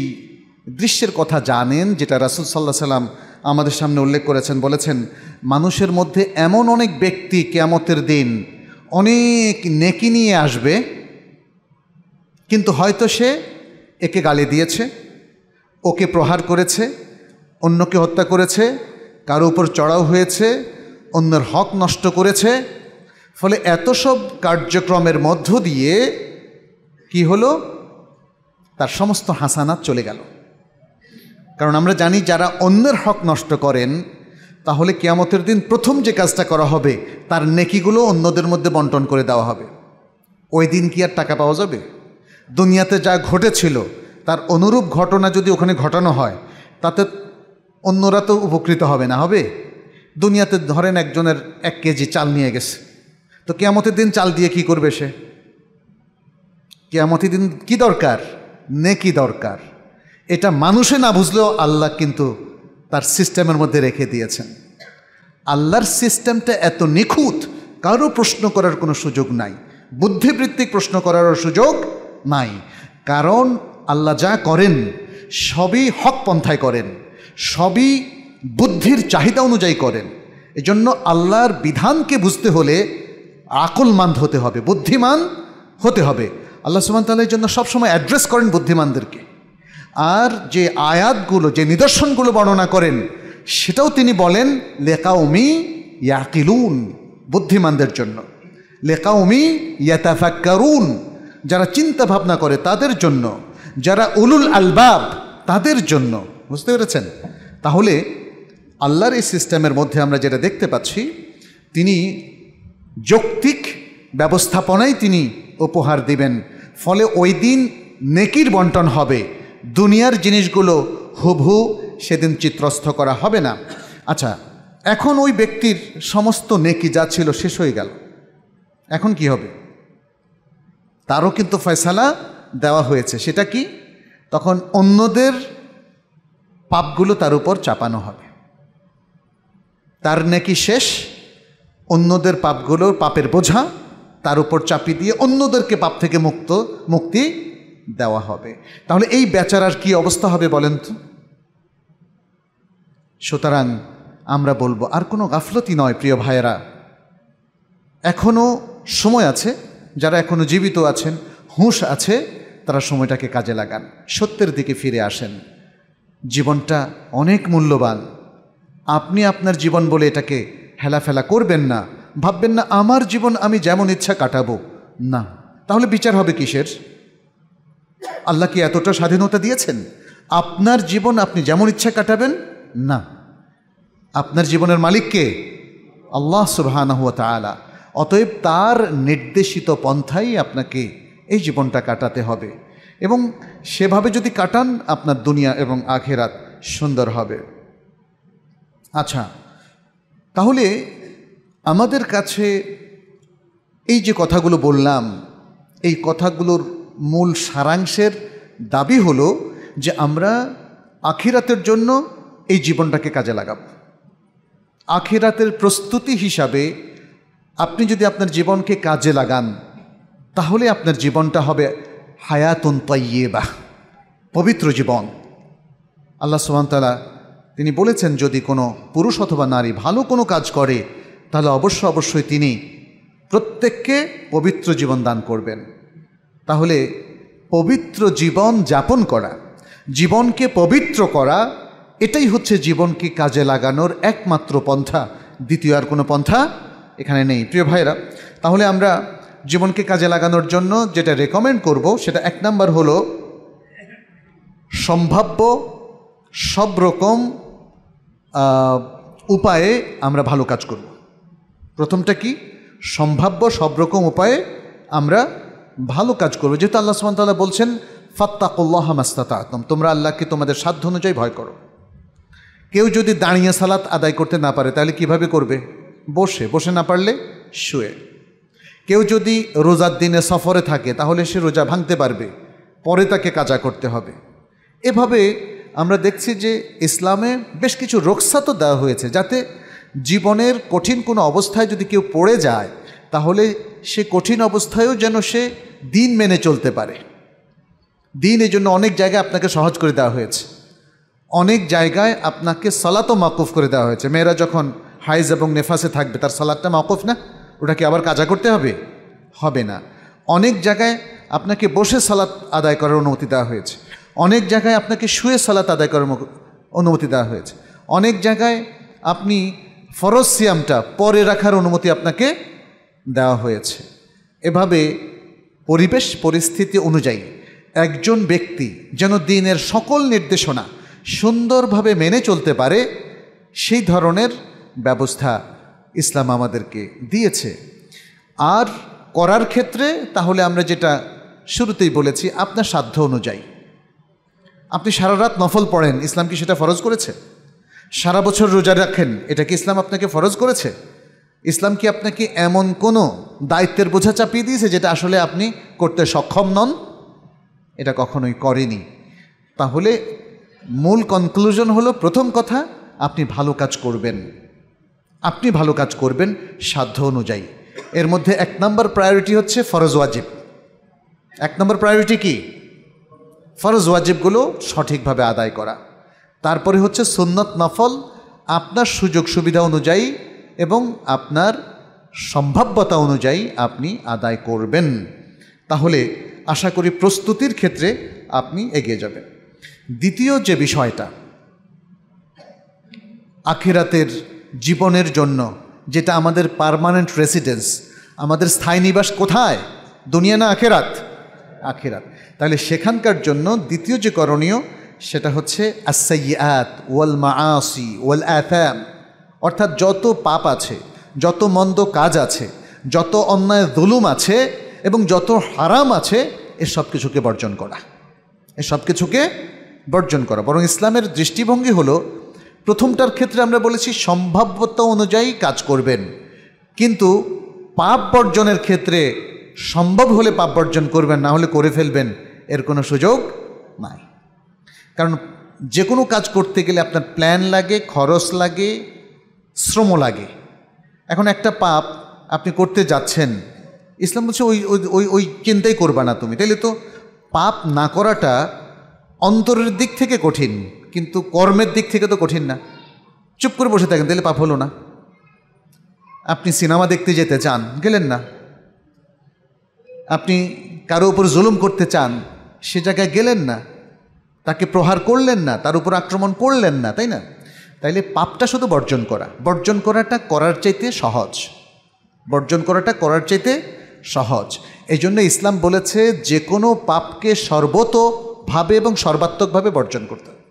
দৃশ্যের কথা জানেন যেটা রাসুল সাল্লাহ সাল্লাম আমাদের সামনে উল্লেখ করেছেন, বলেছেন, মানুষের মধ্যে এমন অনেক ব্যক্তি কেয়ামতের দিন অনেক নেকি নিয়ে আসবে, কিন্তু হয়তো সে একে গালি দিয়েছে, ওকে প্রহার করেছে অন্যকে হত্যা করেছে, কারও উপর চড়াও হয়েছে, অন্যের হক নষ্ট করেছে। ফলে এত সব কার্যক্রমের মধ্য দিয়ে কি হলো? তার সমস্ত হাসানাত চলে গেল। কারণ আমরা জানি যারা অন্যের হক নষ্ট করেন, তাহলে কেয়ামতের দিন প্রথম যে কাজটা করা হবে, তার নেকিগুলো অন্যদের মধ্যে বন্টন করে দেওয়া হবে। ওই দিন কি আর টাকা পাওয়া যাবে? দুনিয়াতে যা ঘটেছিল, তার অনুরূপ ঘটনা যদি ওখানে ঘটানো হয়, তাতে অন্যরা তো উপকৃত হবে না, হবে? দুনিয়াতে ধরেন একজনের এক কেজি চাল নিয়ে গেছে। তো কেয়ামতের দিন চাল দিয়ে কি করবে সে? কেয়ামতের দিন কি দরকার? নেকি দরকার। এটা মানুষে না বুঝলেও আল্লাহ কিন্তু তার সিস্টেমের মধ্যে রেখে দিয়েছেন। আল্লাহর সিস্টেমটা এত নিখুঁত, কারও প্রশ্ন করার কোনো সুযোগ নাই। বুদ্ধিবৃত্তিক প্রশ্ন করারও সুযোগ নাই। কারণ আল্লাহ যা করেন, সবই হক পন্থায় করেন। সবই বুদ্ধির চাহিদা অনুযায়ী করেন। এজন্য আল্লাহর বিধানকে বুঝতে হলে আকলমান হতে হবে, বুদ্ধিমান হতে হবে। আল্লাহ সুমান তাল্লাহ জন্য সবসময় অ্যাড্রেস করেন বুদ্ধিমানদেরকে। আর যে আয়াতগুলো, যে নিদর্শনগুলো বর্ণনা করেন, সেটাও তিনি বলেন লেকাউমি ইয়াকিলুন বুদ্ধিমানদের জন্য। লেকাউমি ইয়াতাফাক্কারুন যারা চিন্তা ভাবনা করে তাদের জন্য। যারা উলুল আলবাব, তাদের জন্য। বুঝতে পেরেছেন? তাহলে আল্লাহর এই সিস্টেমের মধ্যে আমরা যেটা দেখতে পাচ্ছি, তিনি যৌক্তিক ব্যবস্থাপনাই তিনি উপহার দিবেন। ফলে ওই দিন নেকির বন্টন হবে। দুনিয়ার জিনিসগুলো হুবহু সেদিন চিত্রস্থ করা হবে না। আচ্ছা এখন ওই ব্যক্তির সমস্ত নেকি যা ছিল শেষ হয়ে গেল। এখন কি হবে? তারও কিন্তু ফয়সালা দেওয়া হয়েছে। সেটা কি? তখন অন্যদের পাপগুলো তার উপর চাপানো হবে। তার নাকি শেষ, অন্যদের পাপগুলোর পাপের বোঝা তার উপর চাপি দিয়ে অন্যদেরকে পাপ থেকে মুক্ত, মুক্তি দেওয়া হবে। তাহলে এই বেচারার কি অবস্থা হবে বলেন তো? সুতরাং আমরা বলব, আর কোনো গাফলতি নয় প্রিয় ভাইয়েরা। এখনও সময় আছে, যারা এখনও জীবিত আছেন, হুঁশ আছে, তারা সময়টাকে কাজে লাগান, সত্যের দিকে ফিরে আসেন। জীবনটা অনেক মূল্যবান। আপনি আপনার জীবন বলে এটাকে হেলাফেলা করবেন না। ভাববেন না, আমার জীবন আমি যেমন ইচ্ছা কাটাবো। না। তাহলে বিচার হবে কিসের? আল্লাহ কি এতটা স্বাধীনতা দিয়েছেন? আপনার জীবন আপনি যেমন ইচ্ছা কাটাবেন? না। আপনার জীবনের মালিককে আল্লাহ সুবহানাহু ওয়া তাআলা। অতএব তার নির্দেশিত পন্থাই আপনাকে এই জীবনটা কাটাতে হবে। এবং সেভাবে যদি কাটান, আপনার দুনিয়া এবং আখেরাত সুন্দর হবে। আচ্ছা তাহলে আমাদের কাছে এই যে কথাগুলো বললাম, এই কথাগুলোর মূল সারাংশের দাবি হলো যে আমরা আখিরাতের জন্য এই জীবনটাকে কাজে লাগাব। আখিরাতের প্রস্তুতি হিসাবে আপনি যদি আপনার জীবনকে কাজে লাগান, তাহলে আপনার জীবনটা হবে হায়াতুন তৈবা পবিত্র জীবন। আল্লাহ সুবাহতালা তিনি বলেছেন, যদি কোনো পুরুষ অথবা নারী ভালো কোনো কাজ করে, তাহলে অবশ্য অবশ্যই তিনি প্রত্যেককে পবিত্র জীবন দান করবেন। তাহলে পবিত্র জীবন যাপন করা, জীবনকে পবিত্র করা, এটাই হচ্ছে জীবনকে কাজে লাগানোর একমাত্র পন্থা। দ্বিতীয় আর কোনো পন্থা এখানে নেই। প্রিয় ভাইরা তাহলে আমরা জীবনকে কাজে লাগানোর জন্য যেটা রেকমেন্ড করব, সেটা এক নাম্বার হলো সম্ভাব্য সব রকম উপায়ে আমরা ভালো কাজ করব। প্রথমটা কি? সম্ভাব্য সব রকম উপায়ে আমরা ভালো কাজ করব। যেহেতু আল্লাহ সুমতাল্লাহ বলছেন, ফাত্তাকুল্লাহ মাস্তাতাতম তোমরা আল্লাহকে তোমাদের সাধ্য অনুযায়ী ভয় করো। কেউ যদি দাঁড়িয়ে সালাত আদায় করতে না পারে, তাহলে কীভাবে করবে? বসে বসে না পারলে শুয়ে। কেউ যদি রোজার দিনে সফরে থাকে, তাহলে সে রোজা ভাঙতে পারবে, পরে তাকে কাজা করতে হবে। এভাবে আমরা দেখছি যে ইসলামে বেশ কিছু রোকসা তো দেওয়া হয়েছে, যাতে জীবনের কঠিন কোনো অবস্থায় যদি কেউ পড়ে যায়, তাহলে সে কঠিন অবস্থায়ও যেন সে দিন মেনে চলতে পারে। দিন এই জন্য অনেক জায়গায় আপনাকে সহজ করে দেওয়া হয়েছে। অনেক জায়গায় আপনাকে সালাতও মাকুফ করে দেওয়া হয়েছে। মেয়েরা যখন হাইজ এবং নেফাসে থাকবে, তার সালাদটা মাকুফ না? ওটাকে আবার কাজা করতে হবে? হবে না। অনেক জায়গায় আপনাকে বসে সালাত আদায় করার অনুমতি দেওয়া হয়েছে। অনেক জায়গায় আপনাকে শুয়ে সালাত আদায় করার অনুমতি দেওয়া হয়েছে। অনেক জায়গায় আপনি ফরজ সিয়ামটা পরে রাখার অনুমতি আপনাকে দেওয়া হয়েছে। এভাবে পরিবেশ পরিস্থিতি অনুযায়ী একজন ব্যক্তি যেন দিনের সকল নির্দেশনা সুন্দরভাবে মেনে চলতে পারে, সেই ধরনের ব্যবস্থা ইসলাম আমাদেরকে দিয়েছে। আর করার ক্ষেত্রে তাহলে আমরা যেটা শুরুতেই বলেছি, আপনার সাধ্য অনুযায়ী। আপনি সারা রাত নফল পড়েন, ইসলাম কি সেটা ফরজ করেছে? সারা বছর রোজা রাখেন, এটা কি ইসলাম আপনাকে ফরজ করেছে? ইসলাম কি আপনাকে এমন কোনো দায়িত্বের বোঝা চাপিয়ে দিয়েছে যেটা আসলে আপনি করতে সক্ষম নন? এটা কখনোই করেনি। তাহলে মূল কনক্লুশন হলো, প্রথম কথা, আপনি ভালো কাজ করবেন। আপনি ভালো কাজ করবেন সাধ্য অনুযায়ী। এর মধ্যে এক নম্বর প্রায়োরিটি হচ্ছে ফরজ ওয়াজিব। এক নম্বর প্রায়োরিটি কি? ফরজ ওয়াজিবগুলো সঠিকভাবে আদায় করা। তারপরে হচ্ছে সুন্নত নফল, আপনার সুযোগ সুবিধা অনুযায়ী এবং আপনার সম্ভাব্যতা অনুযায়ী আপনি আদায় করবেন। তাহলে আশা করি প্রস্তুতির ক্ষেত্রে আপনি এগিয়ে যাবেন। দ্বিতীয় যে বিষয়টা, আখিরাতের জীবনের জন্য, যেটা আমাদের পারমানেন্ট রেসিডেন্স আমাদের স্থায়ী নিবাস কোথায়? দুনিয়া না আখেরাত? আখেরাত। তাহলে সেখানকার জন্য দ্বিতীয় যে করণীয়, সেটা হচ্ছে আসাইয়াত ওয়াল মাসি ওয়াল অ্যাথাম অর্থাৎ যত পাপ আছে, যত মন্দ কাজ আছে, যত অন্যায় জুলুম আছে, এবং যত হারাম আছে এসব কিছুকে বর্জন করা। এসব কিছুকে বর্জন করা। বরং ইসলামের দৃষ্টিভঙ্গি হলো প্রথমটার ক্ষেত্রে আমরা বলেছি সম্ভাব্যতা অনুযায়ী কাজ করবেন। কিন্তু পাপ বর্জনের ক্ষেত্রে সম্ভব হলে পাপ বর্জন করবেন, না হলে করে ফেলবেন, এর কোনো সুযোগ নাই। কারণ যে কোনো কাজ করতে গেলে আপনার প্ল্যান লাগে, খরচ লাগে শ্রম লাগে। এখন একটা পাপ আপনি করতে যাচ্ছেন, ইসলাম বলছে ওই ওই ওই চিন্তাই করবা না তুমি। তাইলে তো পাপ না করাটা অন্তরের দিক থেকে কঠিন, কিন্তু কর্মের দিক থেকে তো কঠিন না। চুপ করে বসে থাকেন তাহলে পাপ হলো না। আপনি সিনেমা দেখতে যেতে চান, গেলেন না। আপনি কারও উপর জুলুম করতে চান, সে জায়গায় গেলেন না। তাকে প্রহার করলেন না, তার উপর আক্রমণ করলেন না, তাই না? তাইলে পাপটা শুধু বর্জন করা। বর্জন করাটা করার চাইতে সহজ। বর্জন করাটা করার চাইতে সহজ। এই জন্য ইসলাম বলেছে, যে কোনো পাপকে সর্বতোভাবে এবং সর্বাত্মকভাবে বর্জন করতে হবে।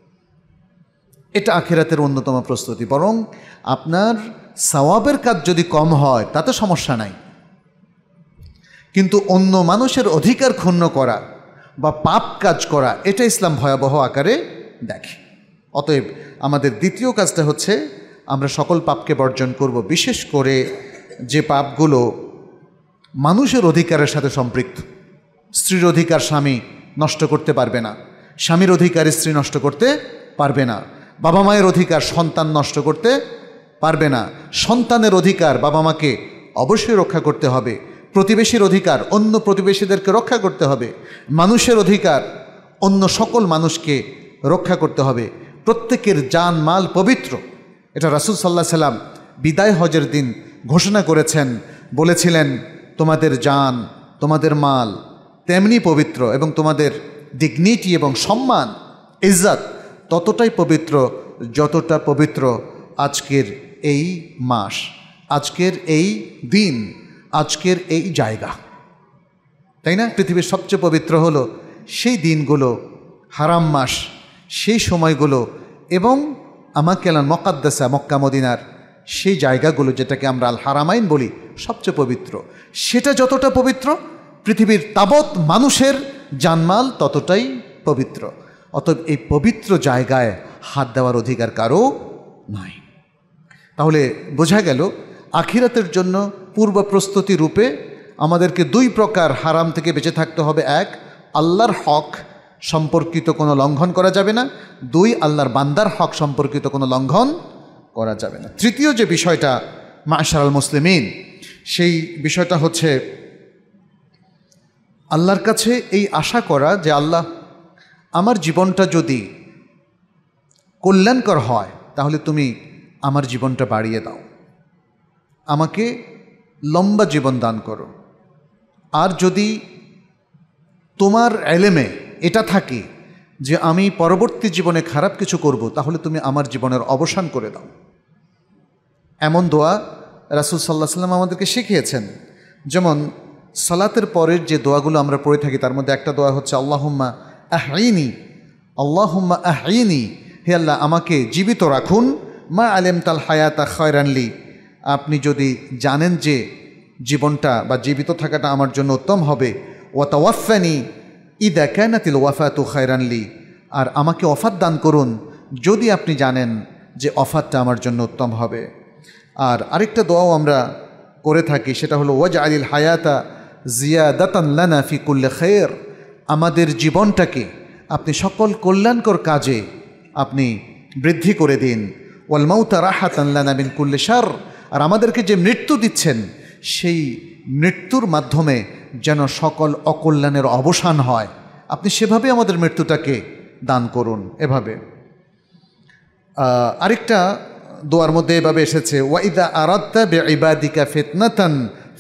এটা আখেরাতের অন্যতম প্রস্তুতি। বরং আপনার সওয়াবের কাজ যদি কম হয়, তাতে সমস্যা নাই। কিন্তু অন্য মানুষের অধিকার ক্ষুণ্ণ করা বা পাপ কাজ করা, এটা ইসলাম ভয়াবহ আকারে দেখে। অতএব আমাদের দ্বিতীয় কাজটা হচ্ছে, আমরা সকল পাপকে বর্জন করব, বিশেষ করে যে পাপগুলো মানুষের অধিকারের সাথে সম্পৃক্ত। স্ত্রীর অধিকার, স্বামী নষ্ট করতে পারবে না। স্বামীর অধিকার স্ত্রী নষ্ট করতে পারবে না। বাবা মায়ের অধিকার সন্তান নষ্ট করতে পারবে না। সন্তানের অধিকার বাবা মাকে অবশ্যই রক্ষা করতে হবে। প্রতিবেশীর অধিকার অন্য প্রতিবেশীদেরকে রক্ষা করতে হবে। মানুষের অধিকার অন্য সকল মানুষকে রক্ষা করতে হবে। প্রত্যেকের জান, মাল পবিত্র। এটা রাসুল সাল্লাহ সাল্লাম বিদায় হজের দিন ঘোষণা করেছেন। বলেছিলেন, তোমাদের জান, তোমাদের মাল তেমনি পবিত্র এবং তোমাদের ডিগনিটি এবং সম্মান, ইজ্জাত ততটাই পবিত্র যতটা পবিত্র আজকের এই মাস, আজকের এই দিন, আজকের এই জায়গা। তাই না? পৃথিবীর সবচেয়ে পবিত্র হলো সেই দিনগুলো, হারাম মাস, সেই সময়গুলো এবং আমাকে আলান মকাদ্দাসা, মক্কা, মদিনার সেই জায়গাগুলো যেটাকে আমরা আল হারামাইন বলি, সবচেয়ে পবিত্র। সেটা যতটা পবিত্র পৃথিবীর তাবৎ মানুষের জানমাল ততটাই পবিত্র। অতএব এই পবিত্র জায়গায় হাত দেওয়ার অধিকার কারও নাই। তাহলে বোঝা গেল, আখিরাতের জন্য পূর্ব প্রস্তুতি রূপে আমাদেরকে দুই প্রকার হারাম থেকে বেঁচে থাকতে হবে। এক, আল্লাহর হক সম্পর্কিত কোনো লঙ্ঘন করা যাবে না। দুই, আল্লাহর বান্দার হক সম্পর্কিত কোনো লঙ্ঘন করা যাবে না। তৃতীয় যে বিষয়টা মাশারাল মুসলিমিন, সেই বিষয়টা হচ্ছে আল্লাহর কাছে এই আশা করা যে আল্লাহ আমার জীবনটা যদি কল্যাণকর হয়, তাহলে তুমি আমার জীবনটা বাড়িয়ে দাও। আমাকে লম্বা জীবন দান করো। আর যদি তোমার এলেমে এটা থাকে যে আমি পরবর্তী জীবনে খারাপ কিছু করব, তাহলে তুমি আমার জীবনের অবসান করে দাও। এমন দোয়া রাসুল সাল্লাহ সাল্লাম আমাদেরকে শিখিয়েছেন। যেমন সালাতের পরের যে দোয়াগুলো আমরা পড়ে থাকি, তার মধ্যে একটা দোয়া হচ্ছে, আল্লাহুম্মা আহইনি, আল্লাহম্মা আহইনি, হে আল্লাহ আমাকে জীবিত রাখুন, মা আলেম তাল হায়াতা খয়রানলি আপনি যদি জানেন যে জীবনটা বা জীবিত থাকাটা আমার জন্য উত্তম হবে ওয়াতাওয়াফানি ইদা ক্যানাতিল ওয়াফাতু খয়রানলি আর আমাকে অফাত দান করুন, যদি আপনি জানেন যে অফাতটা আমার জন্য উত্তম হবে। আর আরেকটা দোয়াও আমরা করে থাকি, সেটা হলো ওয়াজ আলিল হায়াতা জিয়াদাতান লানা ফি কুল্লে খের। আমাদের জীবনটাকে আপনি সকল কল্যাণকর কাজে আপনি বৃদ্ধি করে দিন। ওয়াল মাউতা রাহাতান লানা বিন কুল্লে সার আর আমাদেরকে যে মৃত্যু দিচ্ছেন, সেই মৃত্যুর মাধ্যমে যেন সকল অকল্যাণের অবসান হয়। আপনি সেভাবে আমাদের মৃত্যুটাকে দান করুন, এভাবে। আরেকটা দোয়ার মধ্যে এভাবে এসেছে ওয়াইদা আরাদ্দা বে ইবাদিকা ফেতনাতান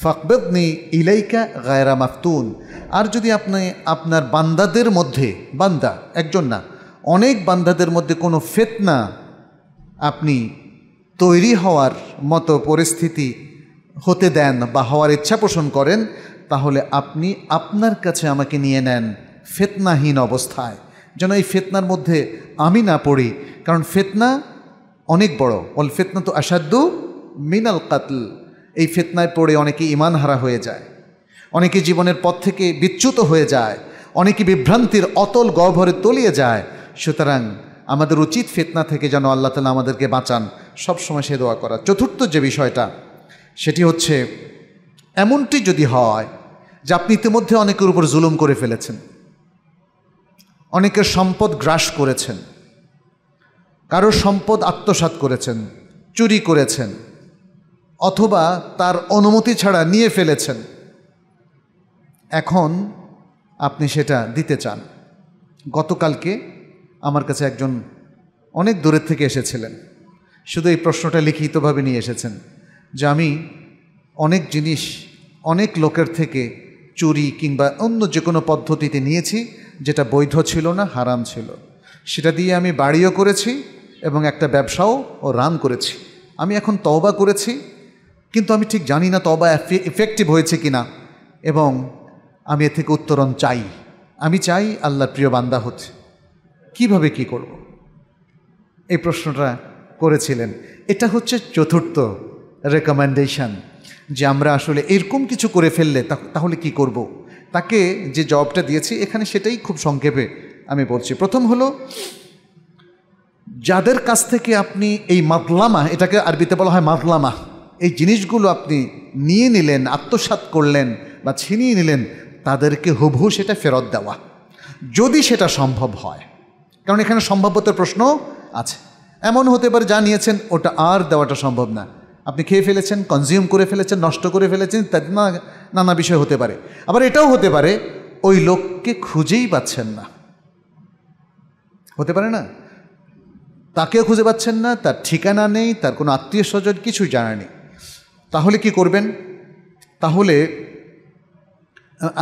ফাকবেদনি ইলাইকা গায়রা মাফতুন। আর যদি আপনি আপনার বান্দাদের মধ্যে, বান্দা, একজন না, অনেক বান্দাদের মধ্যে কোনো ফেতনা আপনি তৈরি হওয়ার মতো পরিস্থিতি হতে দেন বা হওয়ার ইচ্ছা পোষণ করেন, তাহলে আপনি আপনার কাছে আমাকে নিয়ে নেন ফেতনাহীন অবস্থায়। যেন এই ফেতনার মধ্যে আমি না পড়ি, কারণ ফেতনা অনেক বড়। অল ফেতনা তো আসাধ্য মিনাল কাতল। এই ফেতনায় পড়ে অনেকে ইমান হারা হয়ে যায়। অনেকে জীবনের পথ থেকে বিচ্যুত হয়ে যায়। অনেকে বিভ্রান্তির অতল গহ্বরে তলিয়ে যায়। সুতরাং আমাদের উচিত ফেতনা থেকে যেন আল্লাহ তালা আমাদেরকে বাঁচান। সবসময় সে দোয়া করা। চতুর্থ যে বিষয়টা, সেটি হচ্ছে এমনটি যদি হয় যে আপনি ইতিমধ্যে অনেকের উপর জুলুম করে ফেলেছেন। অনেকের সম্পদ গ্রাস করেছেন। কারও সম্পদ আত্মসাত করেছেন, চুরি করেছেন। অথবা তার অনুমতি ছাড়া নিয়ে ফেলেছেন। এখন আপনি সেটা দিতে চান। গতকালকে আমার কাছে একজন অনেক দূরের থেকে এসেছিলেন। শুধু এই প্রশ্নটা লিখিতভাবে নিয়ে এসেছেন যে আমি অনেক জিনিস অনেক লোকের থেকে চুরি কিংবা অন্য যে কোনো পদ্ধতিতে নিয়েছি যেটা বৈধ ছিল না, হারাম ছিল। সেটা দিয়ে আমি বাড়িও করেছি এবং একটা ব্যবসাও ও রান করেছি। আমি এখন তওবা করেছি কিন্তু আমি ঠিক জানি না তবা এফেক্টিভ হয়েছে কি না এবং আমি এ থেকে উত্তরণ চাই আমি চাই আল্লাহর প্রিয় বান্দা হচ্ছে কীভাবে কি করব। এই প্রশ্নটা করেছিলেন এটা হচ্ছে চতুর্থ রেকমেন্ডেশন যে আমরা আসলে এরকম কিছু করে ফেললে তাহলে কি করব। তাকে যে জবটা দিয়েছি, এখানে সেটাই খুব সংক্ষেপে আমি বলছি প্রথম হলো, যাদের কাছ থেকে আপনি এই মাতলামা, এটাকে আরবিতে বলা হয় মাতলামা এই জিনিসগুলো আপনি নিয়ে নিলেন আত্মসাত করলেন বা ছিনিয়ে নিলেন, তাদেরকে হুবহু সেটা ফেরত দেওয়া। যদি সেটা সম্ভব হয়, কারণ এখানে সম্ভাব্যতার প্রশ্ন আছে। এমন হতে পারে যা নিয়েছেন, ওটা আর দেওয়াটা সম্ভব না। আপনি খেয়ে ফেলেছেন কনজিউম করে ফেলেছেন, নষ্ট করে ফেলেছেন ইত্যাদি নানা বিষয় হতে পারে। আবার এটাও হতে পারে, ওই লোককে খুঁজেই পাচ্ছেন না। হতে পারে না? তাকেও খুঁজে পাচ্ছেন না, তার ঠিকানা নেই, তার কোনো আত্মীয় স্বজন কিছুই জানা নেই। তাহলে কি করবেন? তাহলে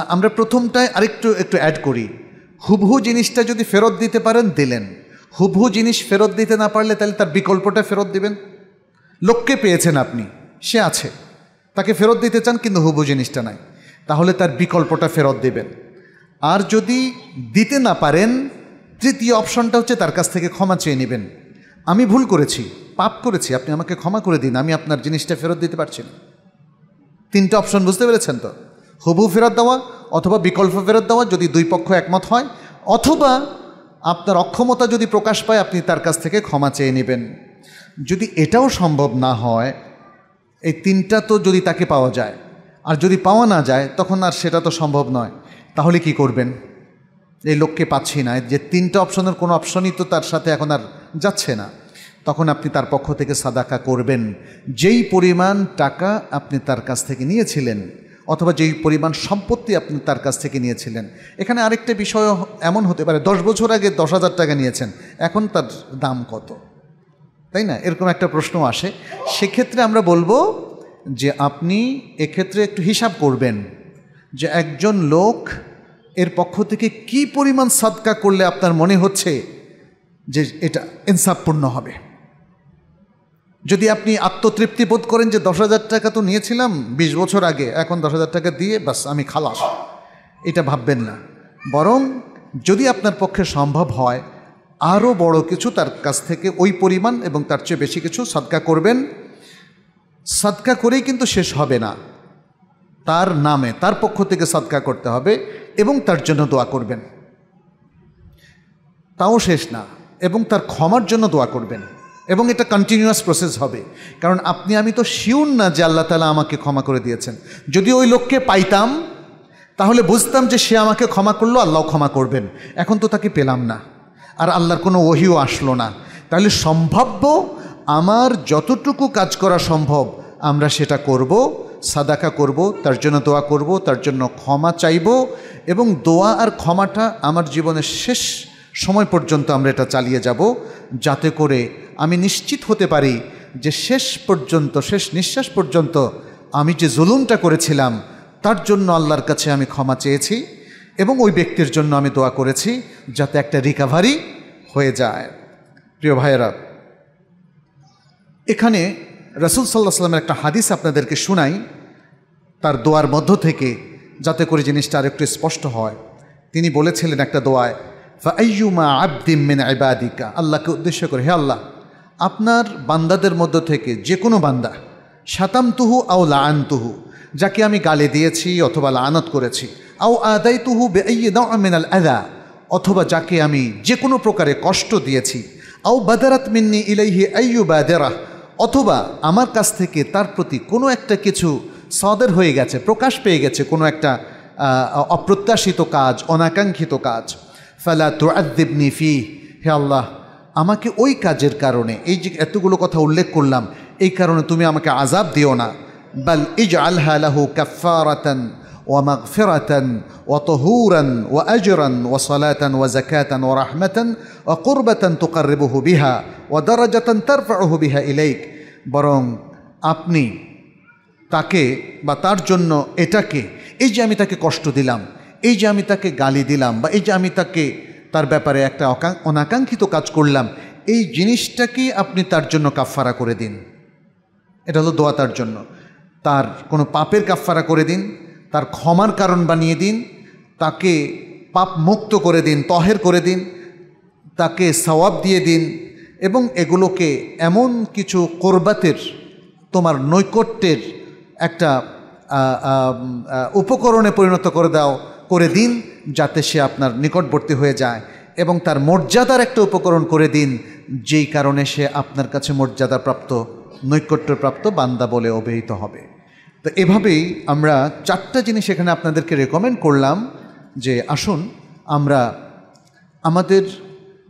আমরা প্রথমটায় আরেকটু, একটু অ্যাড করি। হুবহু জিনিসটা যদি ফেরত দিতে পারেন, দিলেন। হুবহু জিনিস ফেরত দিতে না পারলে তাহলে তার বিকল্পটা ফেরত দিবেন। লোককে পেয়েছেন আপনি, সে আছে। তাকে ফেরত দিতে চান, কিন্তু হুবহু জিনিসটা নাই। তাহলে তার বিকল্পটা ফেরত দেবেন। আর যদি দিতে না পারেন, তৃতীয় অপশনটা হচ্ছে তার কাছ থেকে ক্ষমা চেয়ে নেবেন। আমি ভুল করেছি, পাপ করেছি, আপনি আমাকে ক্ষমা করে দিন, আমি আপনার জিনিসটা ফেরত দিতে পারছি না। তিনটা অপশন বুঝতে পেরেছেন তো? হবু ফেরত দেওয়া অথবা বিকল্প ফেরত দেওয়া যদি দুই পক্ষ একমত হয়, অথবা আপনার অক্ষমতা যদি প্রকাশ পায়, আপনি তার কাছ থেকে ক্ষমা চেয়ে নেবেন। যদি এটাও সম্ভব না হয়, এই তিনটা তো যদি তাকে পাওয়া যায়, আর যদি পাওয়া না যায়, তখন আর সেটা তো সম্ভব নয়। তাহলে কি করবেন? এই লোককে পাচ্ছি না। যে তিনটা অপশনের কোনো অপশনই তো তার সাথে এখন আর যাচ্ছে না। তখন আপনি তার পক্ষ থেকে সাদাকা করবেন। যেই পরিমাণ টাকা আপনি তার কাছ থেকে নিয়েছিলেন অথবা যেই পরিমাণ সম্পত্তি আপনি তার কাছ থেকে নিয়েছিলেন। এখানে আরেকটা বিষয় এমন হতে পারে, দশ বছর আগে দশ হাজার টাকা নিয়েছেন, এখন তার দাম কত? তাই না? এরকম একটা প্রশ্ন আসে। সেক্ষেত্রে আমরা বলব যে আপনি এক্ষেত্রে একটু হিসাব করবেন যে একজন লোক এর পক্ষ থেকে কি পরিমাণ সাদকা করলে আপনার মনে হচ্ছে? যে এটা ইনসাফপূর্ণ হবে। যদি আপনি আত্মতৃপ্তি বোধ করেন যে দশ হাজার টাকা তো নিয়েছিলাম বিশ বছর আগে, এখন দশ হাজার টাকা দিয়ে বাস আমি খালাস। এটা ভাববেন না। বরং যদি আপনার পক্ষে সম্ভব হয় আরও বড় কিছু তার কাছ থেকে ওই পরিমাণ এবং তার চেয়ে বেশি কিছু সদকা করবেন। সদকা করেই কিন্তু শেষ হবে না। তার নামে, তার পক্ষ থেকে সদকা করতে হবে এবং তার জন্য দোয়া করবেন। তাও শেষ না। এবং তার ক্ষমার জন্য দোয়া করবেন। এবং এটা কন্টিনিউয়াস প্রসেস হবে। কারণ আপনি, আমি তো শিউর না যে আল্লাহ তালা আমাকে ক্ষমা করে দিয়েছেন। যদি ওই লোককে পাইতাম, তাহলে বুঝতাম যে সে আমাকে ক্ষমা করল আল্লাহ ক্ষমা করবেন। এখন তো তাকে পেলাম না। আর আল্লাহর কোনো ওহিও আসলো না। তাহলে সম্ভাব্য আমার যতটুকু কাজ করা সম্ভব, আমরা সেটা করব, সাদাকা করব, তার জন্য দোয়া করব, তার জন্য ক্ষমা চাইব এবং দোয়া আর ক্ষমাটা আমার জীবনের শেষ সময় পর্যন্ত আমরা এটা চালিয়ে যাব, যাতে করে আমি নিশ্চিত হতে পারি যে শেষ পর্যন্ত, শেষ নিঃশ্বাস পর্যন্ত আমি যে জুলুমটা করেছিলাম, তার জন্য আল্লাহর কাছে আমি ক্ষমা চেয়েছি এবং ওই ব্যক্তির জন্য আমি দোয়া করেছি যাতে একটা রিকাভারি হয়ে যায়। প্রিয় ভাইয়েরা, এখানে রসুল সাল্লাহ সাল্লামের একটা হাদিস আপনাদেরকে শোনাই, তার দোয়ার মধ্য থেকে, যাতে করে জিনিসটা আরেকটু স্পষ্ট হয়। তিনি বলেছিলেন একটা দোয়ায় ফাইয়ুমা আবদিম মেন আইবাদিকা আল্লাহকে উদ্দেশ্য করে, হে আল্লাহ, আপনার বান্দাদের মধ্য থেকে যে কোনো বান্দা সাতাম তুহু আও লান তুহু যাকে আমি গালে দিয়েছি অথবা লানত করেছি, আও আদাই তুহু বেআল আদা অথবা যাকে আমি যে কোনো প্রকারে কষ্ট দিয়েছি, আও বাদারাত মিন্নি ইলাইহি আইয়ু বাদেরা অথবা আমার কাছ থেকে তার প্রতি কোনো একটা কিছু সদের হয়ে গেছে, প্রকাশ পেয়ে গেছে, কোনো একটা অপ্রত্যাশিত কাজ, অনাকাঙ্ক্ষিত কাজ। ফালা তো আদিবনি ফি হে আল্লাহ আমাকে ওই কাজের কারণে এই যে এতগুলো কথা উল্লেখ করলাম এই কারণে তুমি আমাকে আজাব দিও না বাল ইজ আলহা লাহু কাফারাতান ومغفرة وطهورا وأجرا وصلاة وزكاة ورحمة وقربة تقربه بها ودرجة ترفعه بها إليك বরং আপনি তাকে বা তার জন্য এটাকে এই যে আমি তাকে কষ্ট দিলাম এই যে আমি তাকে গালি দিলাম বা এই যে আমি তাকে তার ব্যাপারে একটা অনাকাঙ্ক্ষিত কাজ করলাম, এই জিনিসটাকে আপনি তার জন্য কাফফারা করে দিন। এটা হলো দোয়া তার জন্য। তার কোনো পাপের কাফফারা করে দিন, তার ক্ষমার কারণ বানিয়ে দিন, তাকে পাপ মুক্ত করে দিন, তহের করে দিন, তাকে সওয়াব দিয়ে দিন এবং এগুলোকে এমন কিছু কোরবাতের, তোমার নৈকট্যের একটা উপকরণে পরিণত করে দাও করে দিন যাতে সে আপনার নিকটবর্তী হয়ে যায় এবং তার মর্যাদার একটা উপকরণ করে দিন, যেই কারণে সে আপনার কাছে মর্যাদাপ্রাপ্ত, নৈকট্যপ্রাপ্ত বান্দা বলে অভিহিত হবে। তো এভাবেই আমরা চারটা জিনিস এখানে আপনাদেরকে রেকমেন্ড করলাম যে আসুন আমরা আমাদের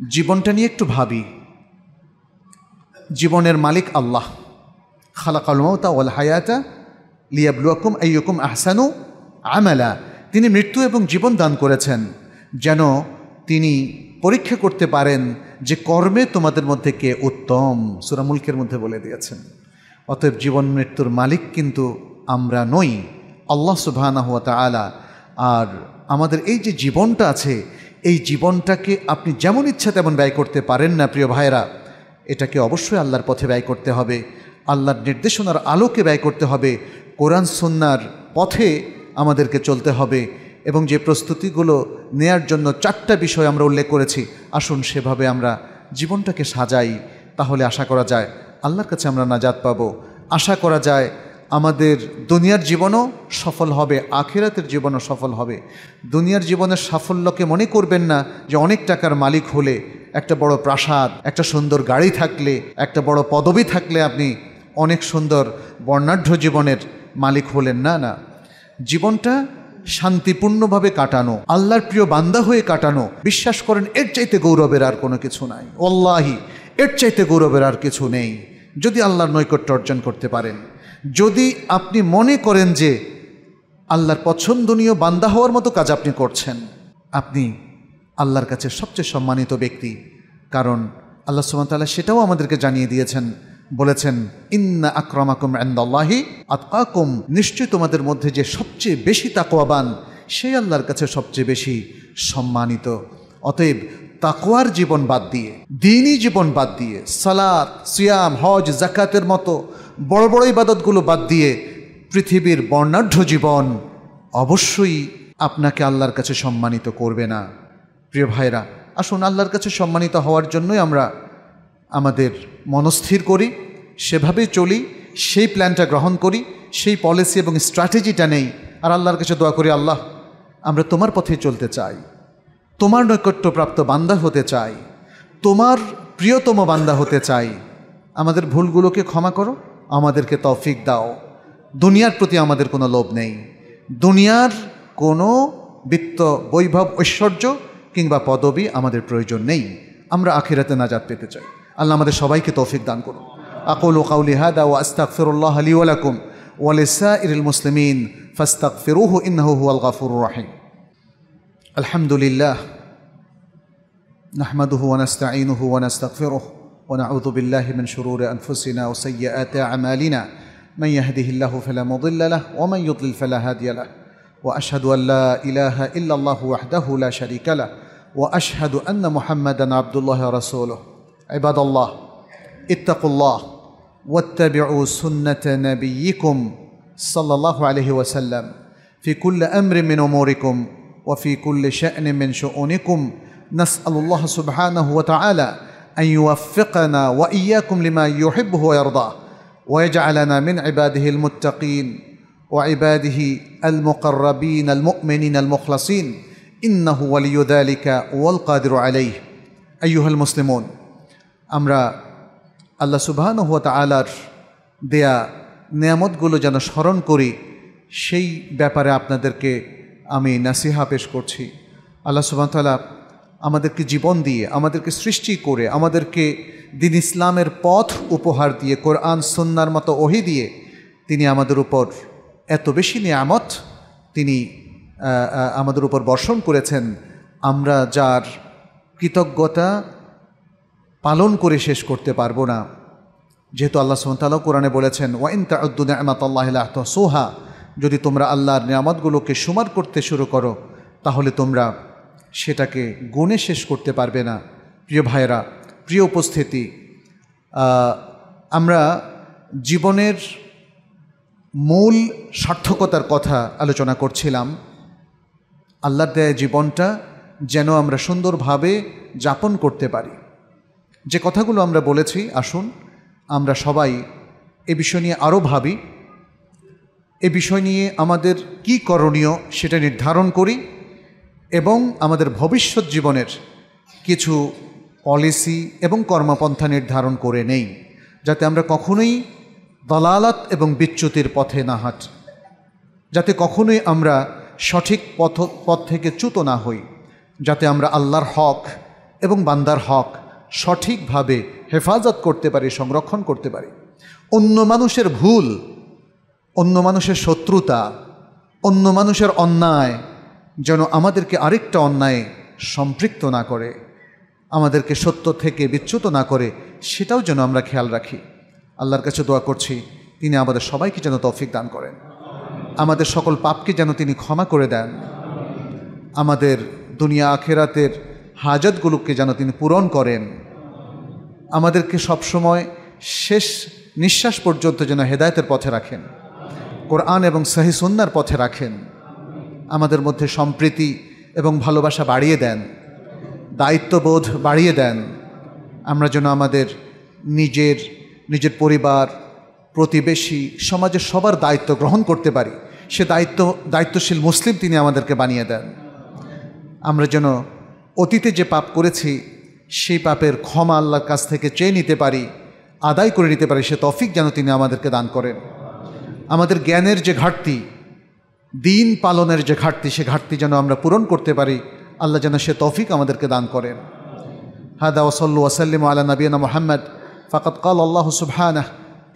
জীবনটা নিয়ে একটু ভাবি। জীবনের মালিক আল্লাহ। খালাকাল ওয়াল হায়াতা লিয়াবলুয়াকুম আইয়কুম আহসানু আমালা। তিনি মৃত্যু এবং জীবন দান করেছেন, যেন তিনি পরীক্ষা করতে পারেন যে কর্মে তোমাদের মধ্যে কে উত্তম। সুরামুলকের মধ্যে বলে দিয়েছেন, অতএব জীবন মৃত্যুর মালিক কিন্তু আমরা নই, আল্লাহ সুবাহানা হুয়া তালা আর আমাদের এই যে জীবনটা আছে, এই জীবনটাকে আপনি যেমন ইচ্ছা তেমন ব্যয় করতে পারেন না, প্রিয় ভাইরা এটাকে অবশ্যই আল্লাহর পথে ব্যয় করতে হবে, আল্লাহর নির্দেশনার আলোকে ব্যয় করতে হবে, কোরআন সন্ন্যার পথে আমাদেরকে চলতে হবে এবং যে প্রস্তুতিগুলো নেয়ার জন্য চারটা বিষয় আমরা উল্লেখ করেছি, আসুন সেভাবে আমরা জীবনটাকে সাজাই। তাহলে আশা করা যায় আল্লাহর কাছে আমরা নাজাত পাব। আশা করা যায় আমাদের দুনিয়ার জীবনও সফল হবে, আখেরাতের জীবনও সফল হবে। দুনিয়ার জীবনের সাফল্যকে মনে করবেন না যে অনেক টাকার মালিক হলে, একটা বড় প্রাসাদ, একটা সুন্দর গাড়ি থাকলে, একটা বড় পদবি থাকলে আপনি অনেক সুন্দর বর্ণাঢ্য জীবনের মালিক হলেন। না না। জীবনটা শান্তিপূর্ণভাবে কাটানো, আল্লাহর প্রিয় বান্দা হয়ে কাটানো, বিশ্বাস করেন এর চাইতে গৌরবের আর কোনো কিছু নাই। অল্লাহি এর চাইতে গৌরবের আর কিছু নেই, যদি আল্লাহর নৈকট্য অর্জন করতে পারেন। যদি আপনি মনে করেন যে আল্লাহর পছন্দনীয় বান্দা হওয়ার মতো কাজ আপনি করছেন, আপনি আল্লাহর কাছে সবচেয়ে সম্মানিত ব্যক্তি। কারণ আল্লাহ সুমতাল্লাহ সেটাও আমাদেরকে জানিয়ে দিয়েছেন বলেছেন, ইন্না আক্রমাকুম আন্দাল্লাহি আতকাকুম। নিশ্চয় তোমাদের মধ্যে যে সবচেয়ে বেশি তাকোয়াবান সেই আল্লাহর কাছে সবচেয়ে বেশি সম্মানিত। অতএব তাকোয়ার জীবন বাদ দিয়ে, দিনই জীবন বাদ দিয়ে সালাদ সিয়াম, হজ জাকাতের মতো বড় বড় ইবাদতগুলো বাদ দিয়ে পৃথিবীর বর্ণাঢ্য জীবন অবশ্যই আপনাকে আল্লাহর কাছে সম্মানিত করবে না। প্রিয় ভাইরা আসুন আল্লাহর কাছে সম্মানিত হওয়ার জন্যই আমরা আমাদের মনস্থির করি সেভাবে চলি, সেই প্ল্যানটা গ্রহণ করি, সেই পলিসি এবং স্ট্র্যাটেজিটা নেই। আর আল্লাহর কাছে দোয়া করি, আল্লাহ, আমরা তোমার পথে চলতে চাই। তোমার নৈকট্যপ্রাপ্ত বান্দা হতে চাই। তোমার প্রিয়তম বান্দা হতে চাই। আমাদের ভুলগুলোকে ক্ষমা করো, আমাদেরকে তৌফিক দাও। দুনিয়ার প্রতি আমাদের কোনো লোভ নেই। দুনিয়ার কোনো বৃত্ত বৈভব ঐশ্বর্য কিংবা পদবি আমাদের প্রয়োজন নেই। আমরা আখিরাতে নাজাত পেতে চাই। আল্লাহ আমাদের সবাইকে তৌফিক দান করুন আকুল কাউলি হাদা ও আস্তাকফিরুল্লাহ আলী ওয়ালাকুম ওয়ালিসাইর মুসলিমিন ফাস্তাকফিরুহু ইন্নাহু হুয়াল গাফুরুর রাহিম আলহামদুলিল্লাহ نحمده ونستعينه ونستغفره ونعوذ بالله من شرور انفسنا وسيئات اعمالنا من يهده الله فلا مضل له ومن يضلل فلا هادي له واشهد ان لا اله الا الله وحده لا شريك له واشهد ان محمدا عبد الله ورسوله عباد الله اتقوا الله واتبعوا سنة نبيكم صلى الله عليه وسلم. في كل أمر من أموركم وفي كل شأن من شؤونكم نسأل الله سبحانه وتعالى أن يوفقنا وإياكم لما يحبه ويرضاه ويجعلنا من عباده المتقين وعباده المقربين المؤمنين المخلصين. إنه ولي ذلك والقادر عليه. أيها المسلمون আমরা আল্লাহ সুবাহান হুয়া তালার দেয়া নিয়ামতগুলো যেন স্মরণ করি, সেই ব্যাপারে আপনাদেরকে আমি নাসিহা পেশ করছি। আল্লাহ সুবাহ তালা আমাদেরকে জীবন দিয়ে, আমাদেরকে সৃষ্টি করে, আমাদেরকে দিন ইসলামের পথ উপহার দিয়ে, কোরআন সন্ন্যার মতো ওহি দিয়ে তিনি আমাদের উপর এত বেশি নিয়ামত তিনি আমাদের উপর বর্ষণ করেছেন। আমরা যার কৃতজ্ঞতা পালন করে শেষ করতে পারব না। যেহেতু আল্লাহ সুমতাল্লাহ কোরআনে বলেছেন, ওয়াইন তাউদ্দুন আহমাতাল্লাহ সোহা যদি তোমরা আল্লাহর নিয়ামতগুলোকে সুমার করতে শুরু করো, তাহলে তোমরা সেটাকে গুণে শেষ করতে পারবে না। প্রিয় ভাইয়েরা, প্রিয় উপস্থিতি আমরা জীবনের মূল সার্থকতার কথা আলোচনা করছিলাম। আল্লাহর দেয় জীবনটা যেন আমরা সুন্দরভাবে যাপন করতে পারি। যে কথাগুলো আমরা বলেছি, আসুন, আমরা সবাই এ বিষয় নিয়ে আরও ভাবি। এ বিষয় নিয়ে আমাদের কি করণীয় সেটা নির্ধারণ করি এবং আমাদের ভবিষ্যৎ জীবনের কিছু পলিসি এবং কর্মপন্থা নির্ধারণ করে নেই, যাতে আমরা কখনোই দলালাত এবং বিচ্যুতির পথে না হাঁট, যাতে কখনোই আমরা সঠিক পথ পথ থেকে চ্যুত না হই, যাতে আমরা আল্লাহর হক এবং বান্দার হক সঠিকভাবে হেফাজত করতে পারি, সংরক্ষণ করতে পারি। অন্য মানুষের ভুল, অন্য মানুষের শত্রুতা, অন্য মানুষের অন্যায় যেন আমাদেরকে আরেকটা অন্যায় সম্পৃক্ত না করে, আমাদেরকে সত্য থেকে বিচ্যুত না করে, সেটাও যেন আমরা খেয়াল রাখি। আল্লাহর কাছে দোয়া করছি, তিনি আমাদের সবাইকে যেন তৌফিক দান করেন। আমাদের সকল পাপকে যেন তিনি ক্ষমা করে দেন। আমাদের দুনিয়া আখেরাতের হাজতগুলোকে যেন তিনি পূরণ করেন। আমাদেরকে সবসময় শেষ নিঃশ্বাস পর্যন্ত যেন হেদায়তের পথে রাখেন, কোরআন এবং সাহি সুন্নার পথে রাখেন, আমাদের মধ্যে সম্প্রীতি এবং ভালোবাসা বাড়িয়ে দেন, দায়িত্ববোধ বাড়িয়ে দেন, আমরা যেন আমাদের নিজের নিজের পরিবার, প্রতিবেশী, সমাজের সবার দায়িত্ব গ্রহণ করতে পারি, সে দায়িত্ব, দায়িত্বশীল মুসলিম তিনি আমাদেরকে বানিয়ে দেন। আমরা যেন অতীতে যে পাপ করেছি সেই পাপের ক্ষমা আল্লাহর কাছ থেকে চেয়ে নিতে পারি আদায় করে নিতে পারি সে তফিক যেন তিনি আমাদেরকে দান করেন আমাদের জ্ঞানের যে ঘাটতি দিন পালনের যে ঘাটতি সে ঘাটতি যেন আমরা পূরণ করতে পারি আল্লাহ যেন সে তৌফিক আমাদেরকে দান করেন হাদা ওসল্লু ওসাল্লিম আলা নবীনা মোহাম্মদ ফকত কাল আল্লাহ সুবহানাহ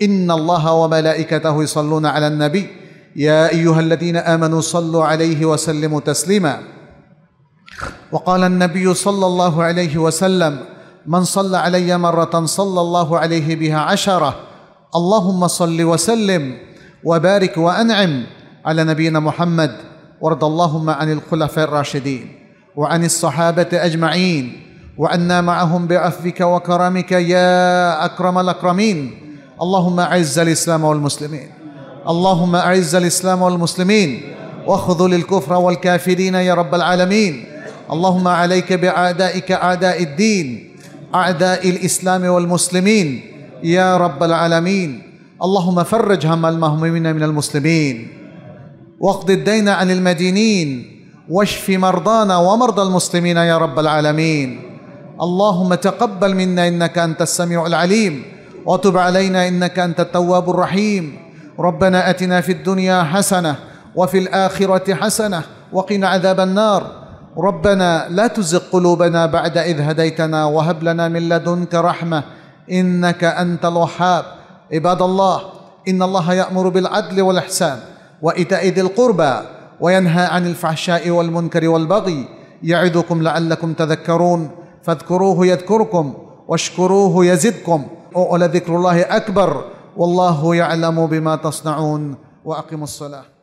إن الله وملائكته يصلون على النبي يا أيها الذين آمنوا صلوا عليه وسلموا تسليما وقال النبي صلى الله عليه وسلم من صلى علي مرة صلى الله عليه بها عشرة اللهم صل وسلم وبارك وأنعم على نبينا محمد وارض اللهم عن الخلفاء الراشدين وعن الصحابة أجمعين وعنا معهم بعفوك وكرمك يا أكرم الأكرمين. اللهم أعز الإسلام والمسلمين اللهم أعز الإسلام والمسلمين واخذل الكفر والكافرين يا رب العالمين. اللهم عليك بأعدائك أعداء الدين أعداء الإسلام والمسلمين. يا رب العالمين اللهم فرج هم المهمومين من المسلمين. واقض الدين عن المدينين واشف مرضانا ومرضى المسلمين يا رب العالمين. اللهم تقبل منا إنك أنت السميع العليم وتب علينا إنك أنت التواب الرحيم. ربنا آتنا في الدنيا حسنة وفي الآخرة حسنة وقنا عذاب النار. ربنا لا تزغ قلوبنا بعد إذ هديتنا وهب لنا من لدنك رحمة إنك أنت الوهاب. عباد الله إن الله يأمر بالعدل والإحسان وإيتاء ذي القربى وينهى عن الفحشاء والمنكر والبغي يعظكم لعلكم تذكرون. فاذكروه يذكركم واشكروه يزدكم. ولذكر الله أكبر. والله يعلم بما تصنعون. واقيموا الصلاة.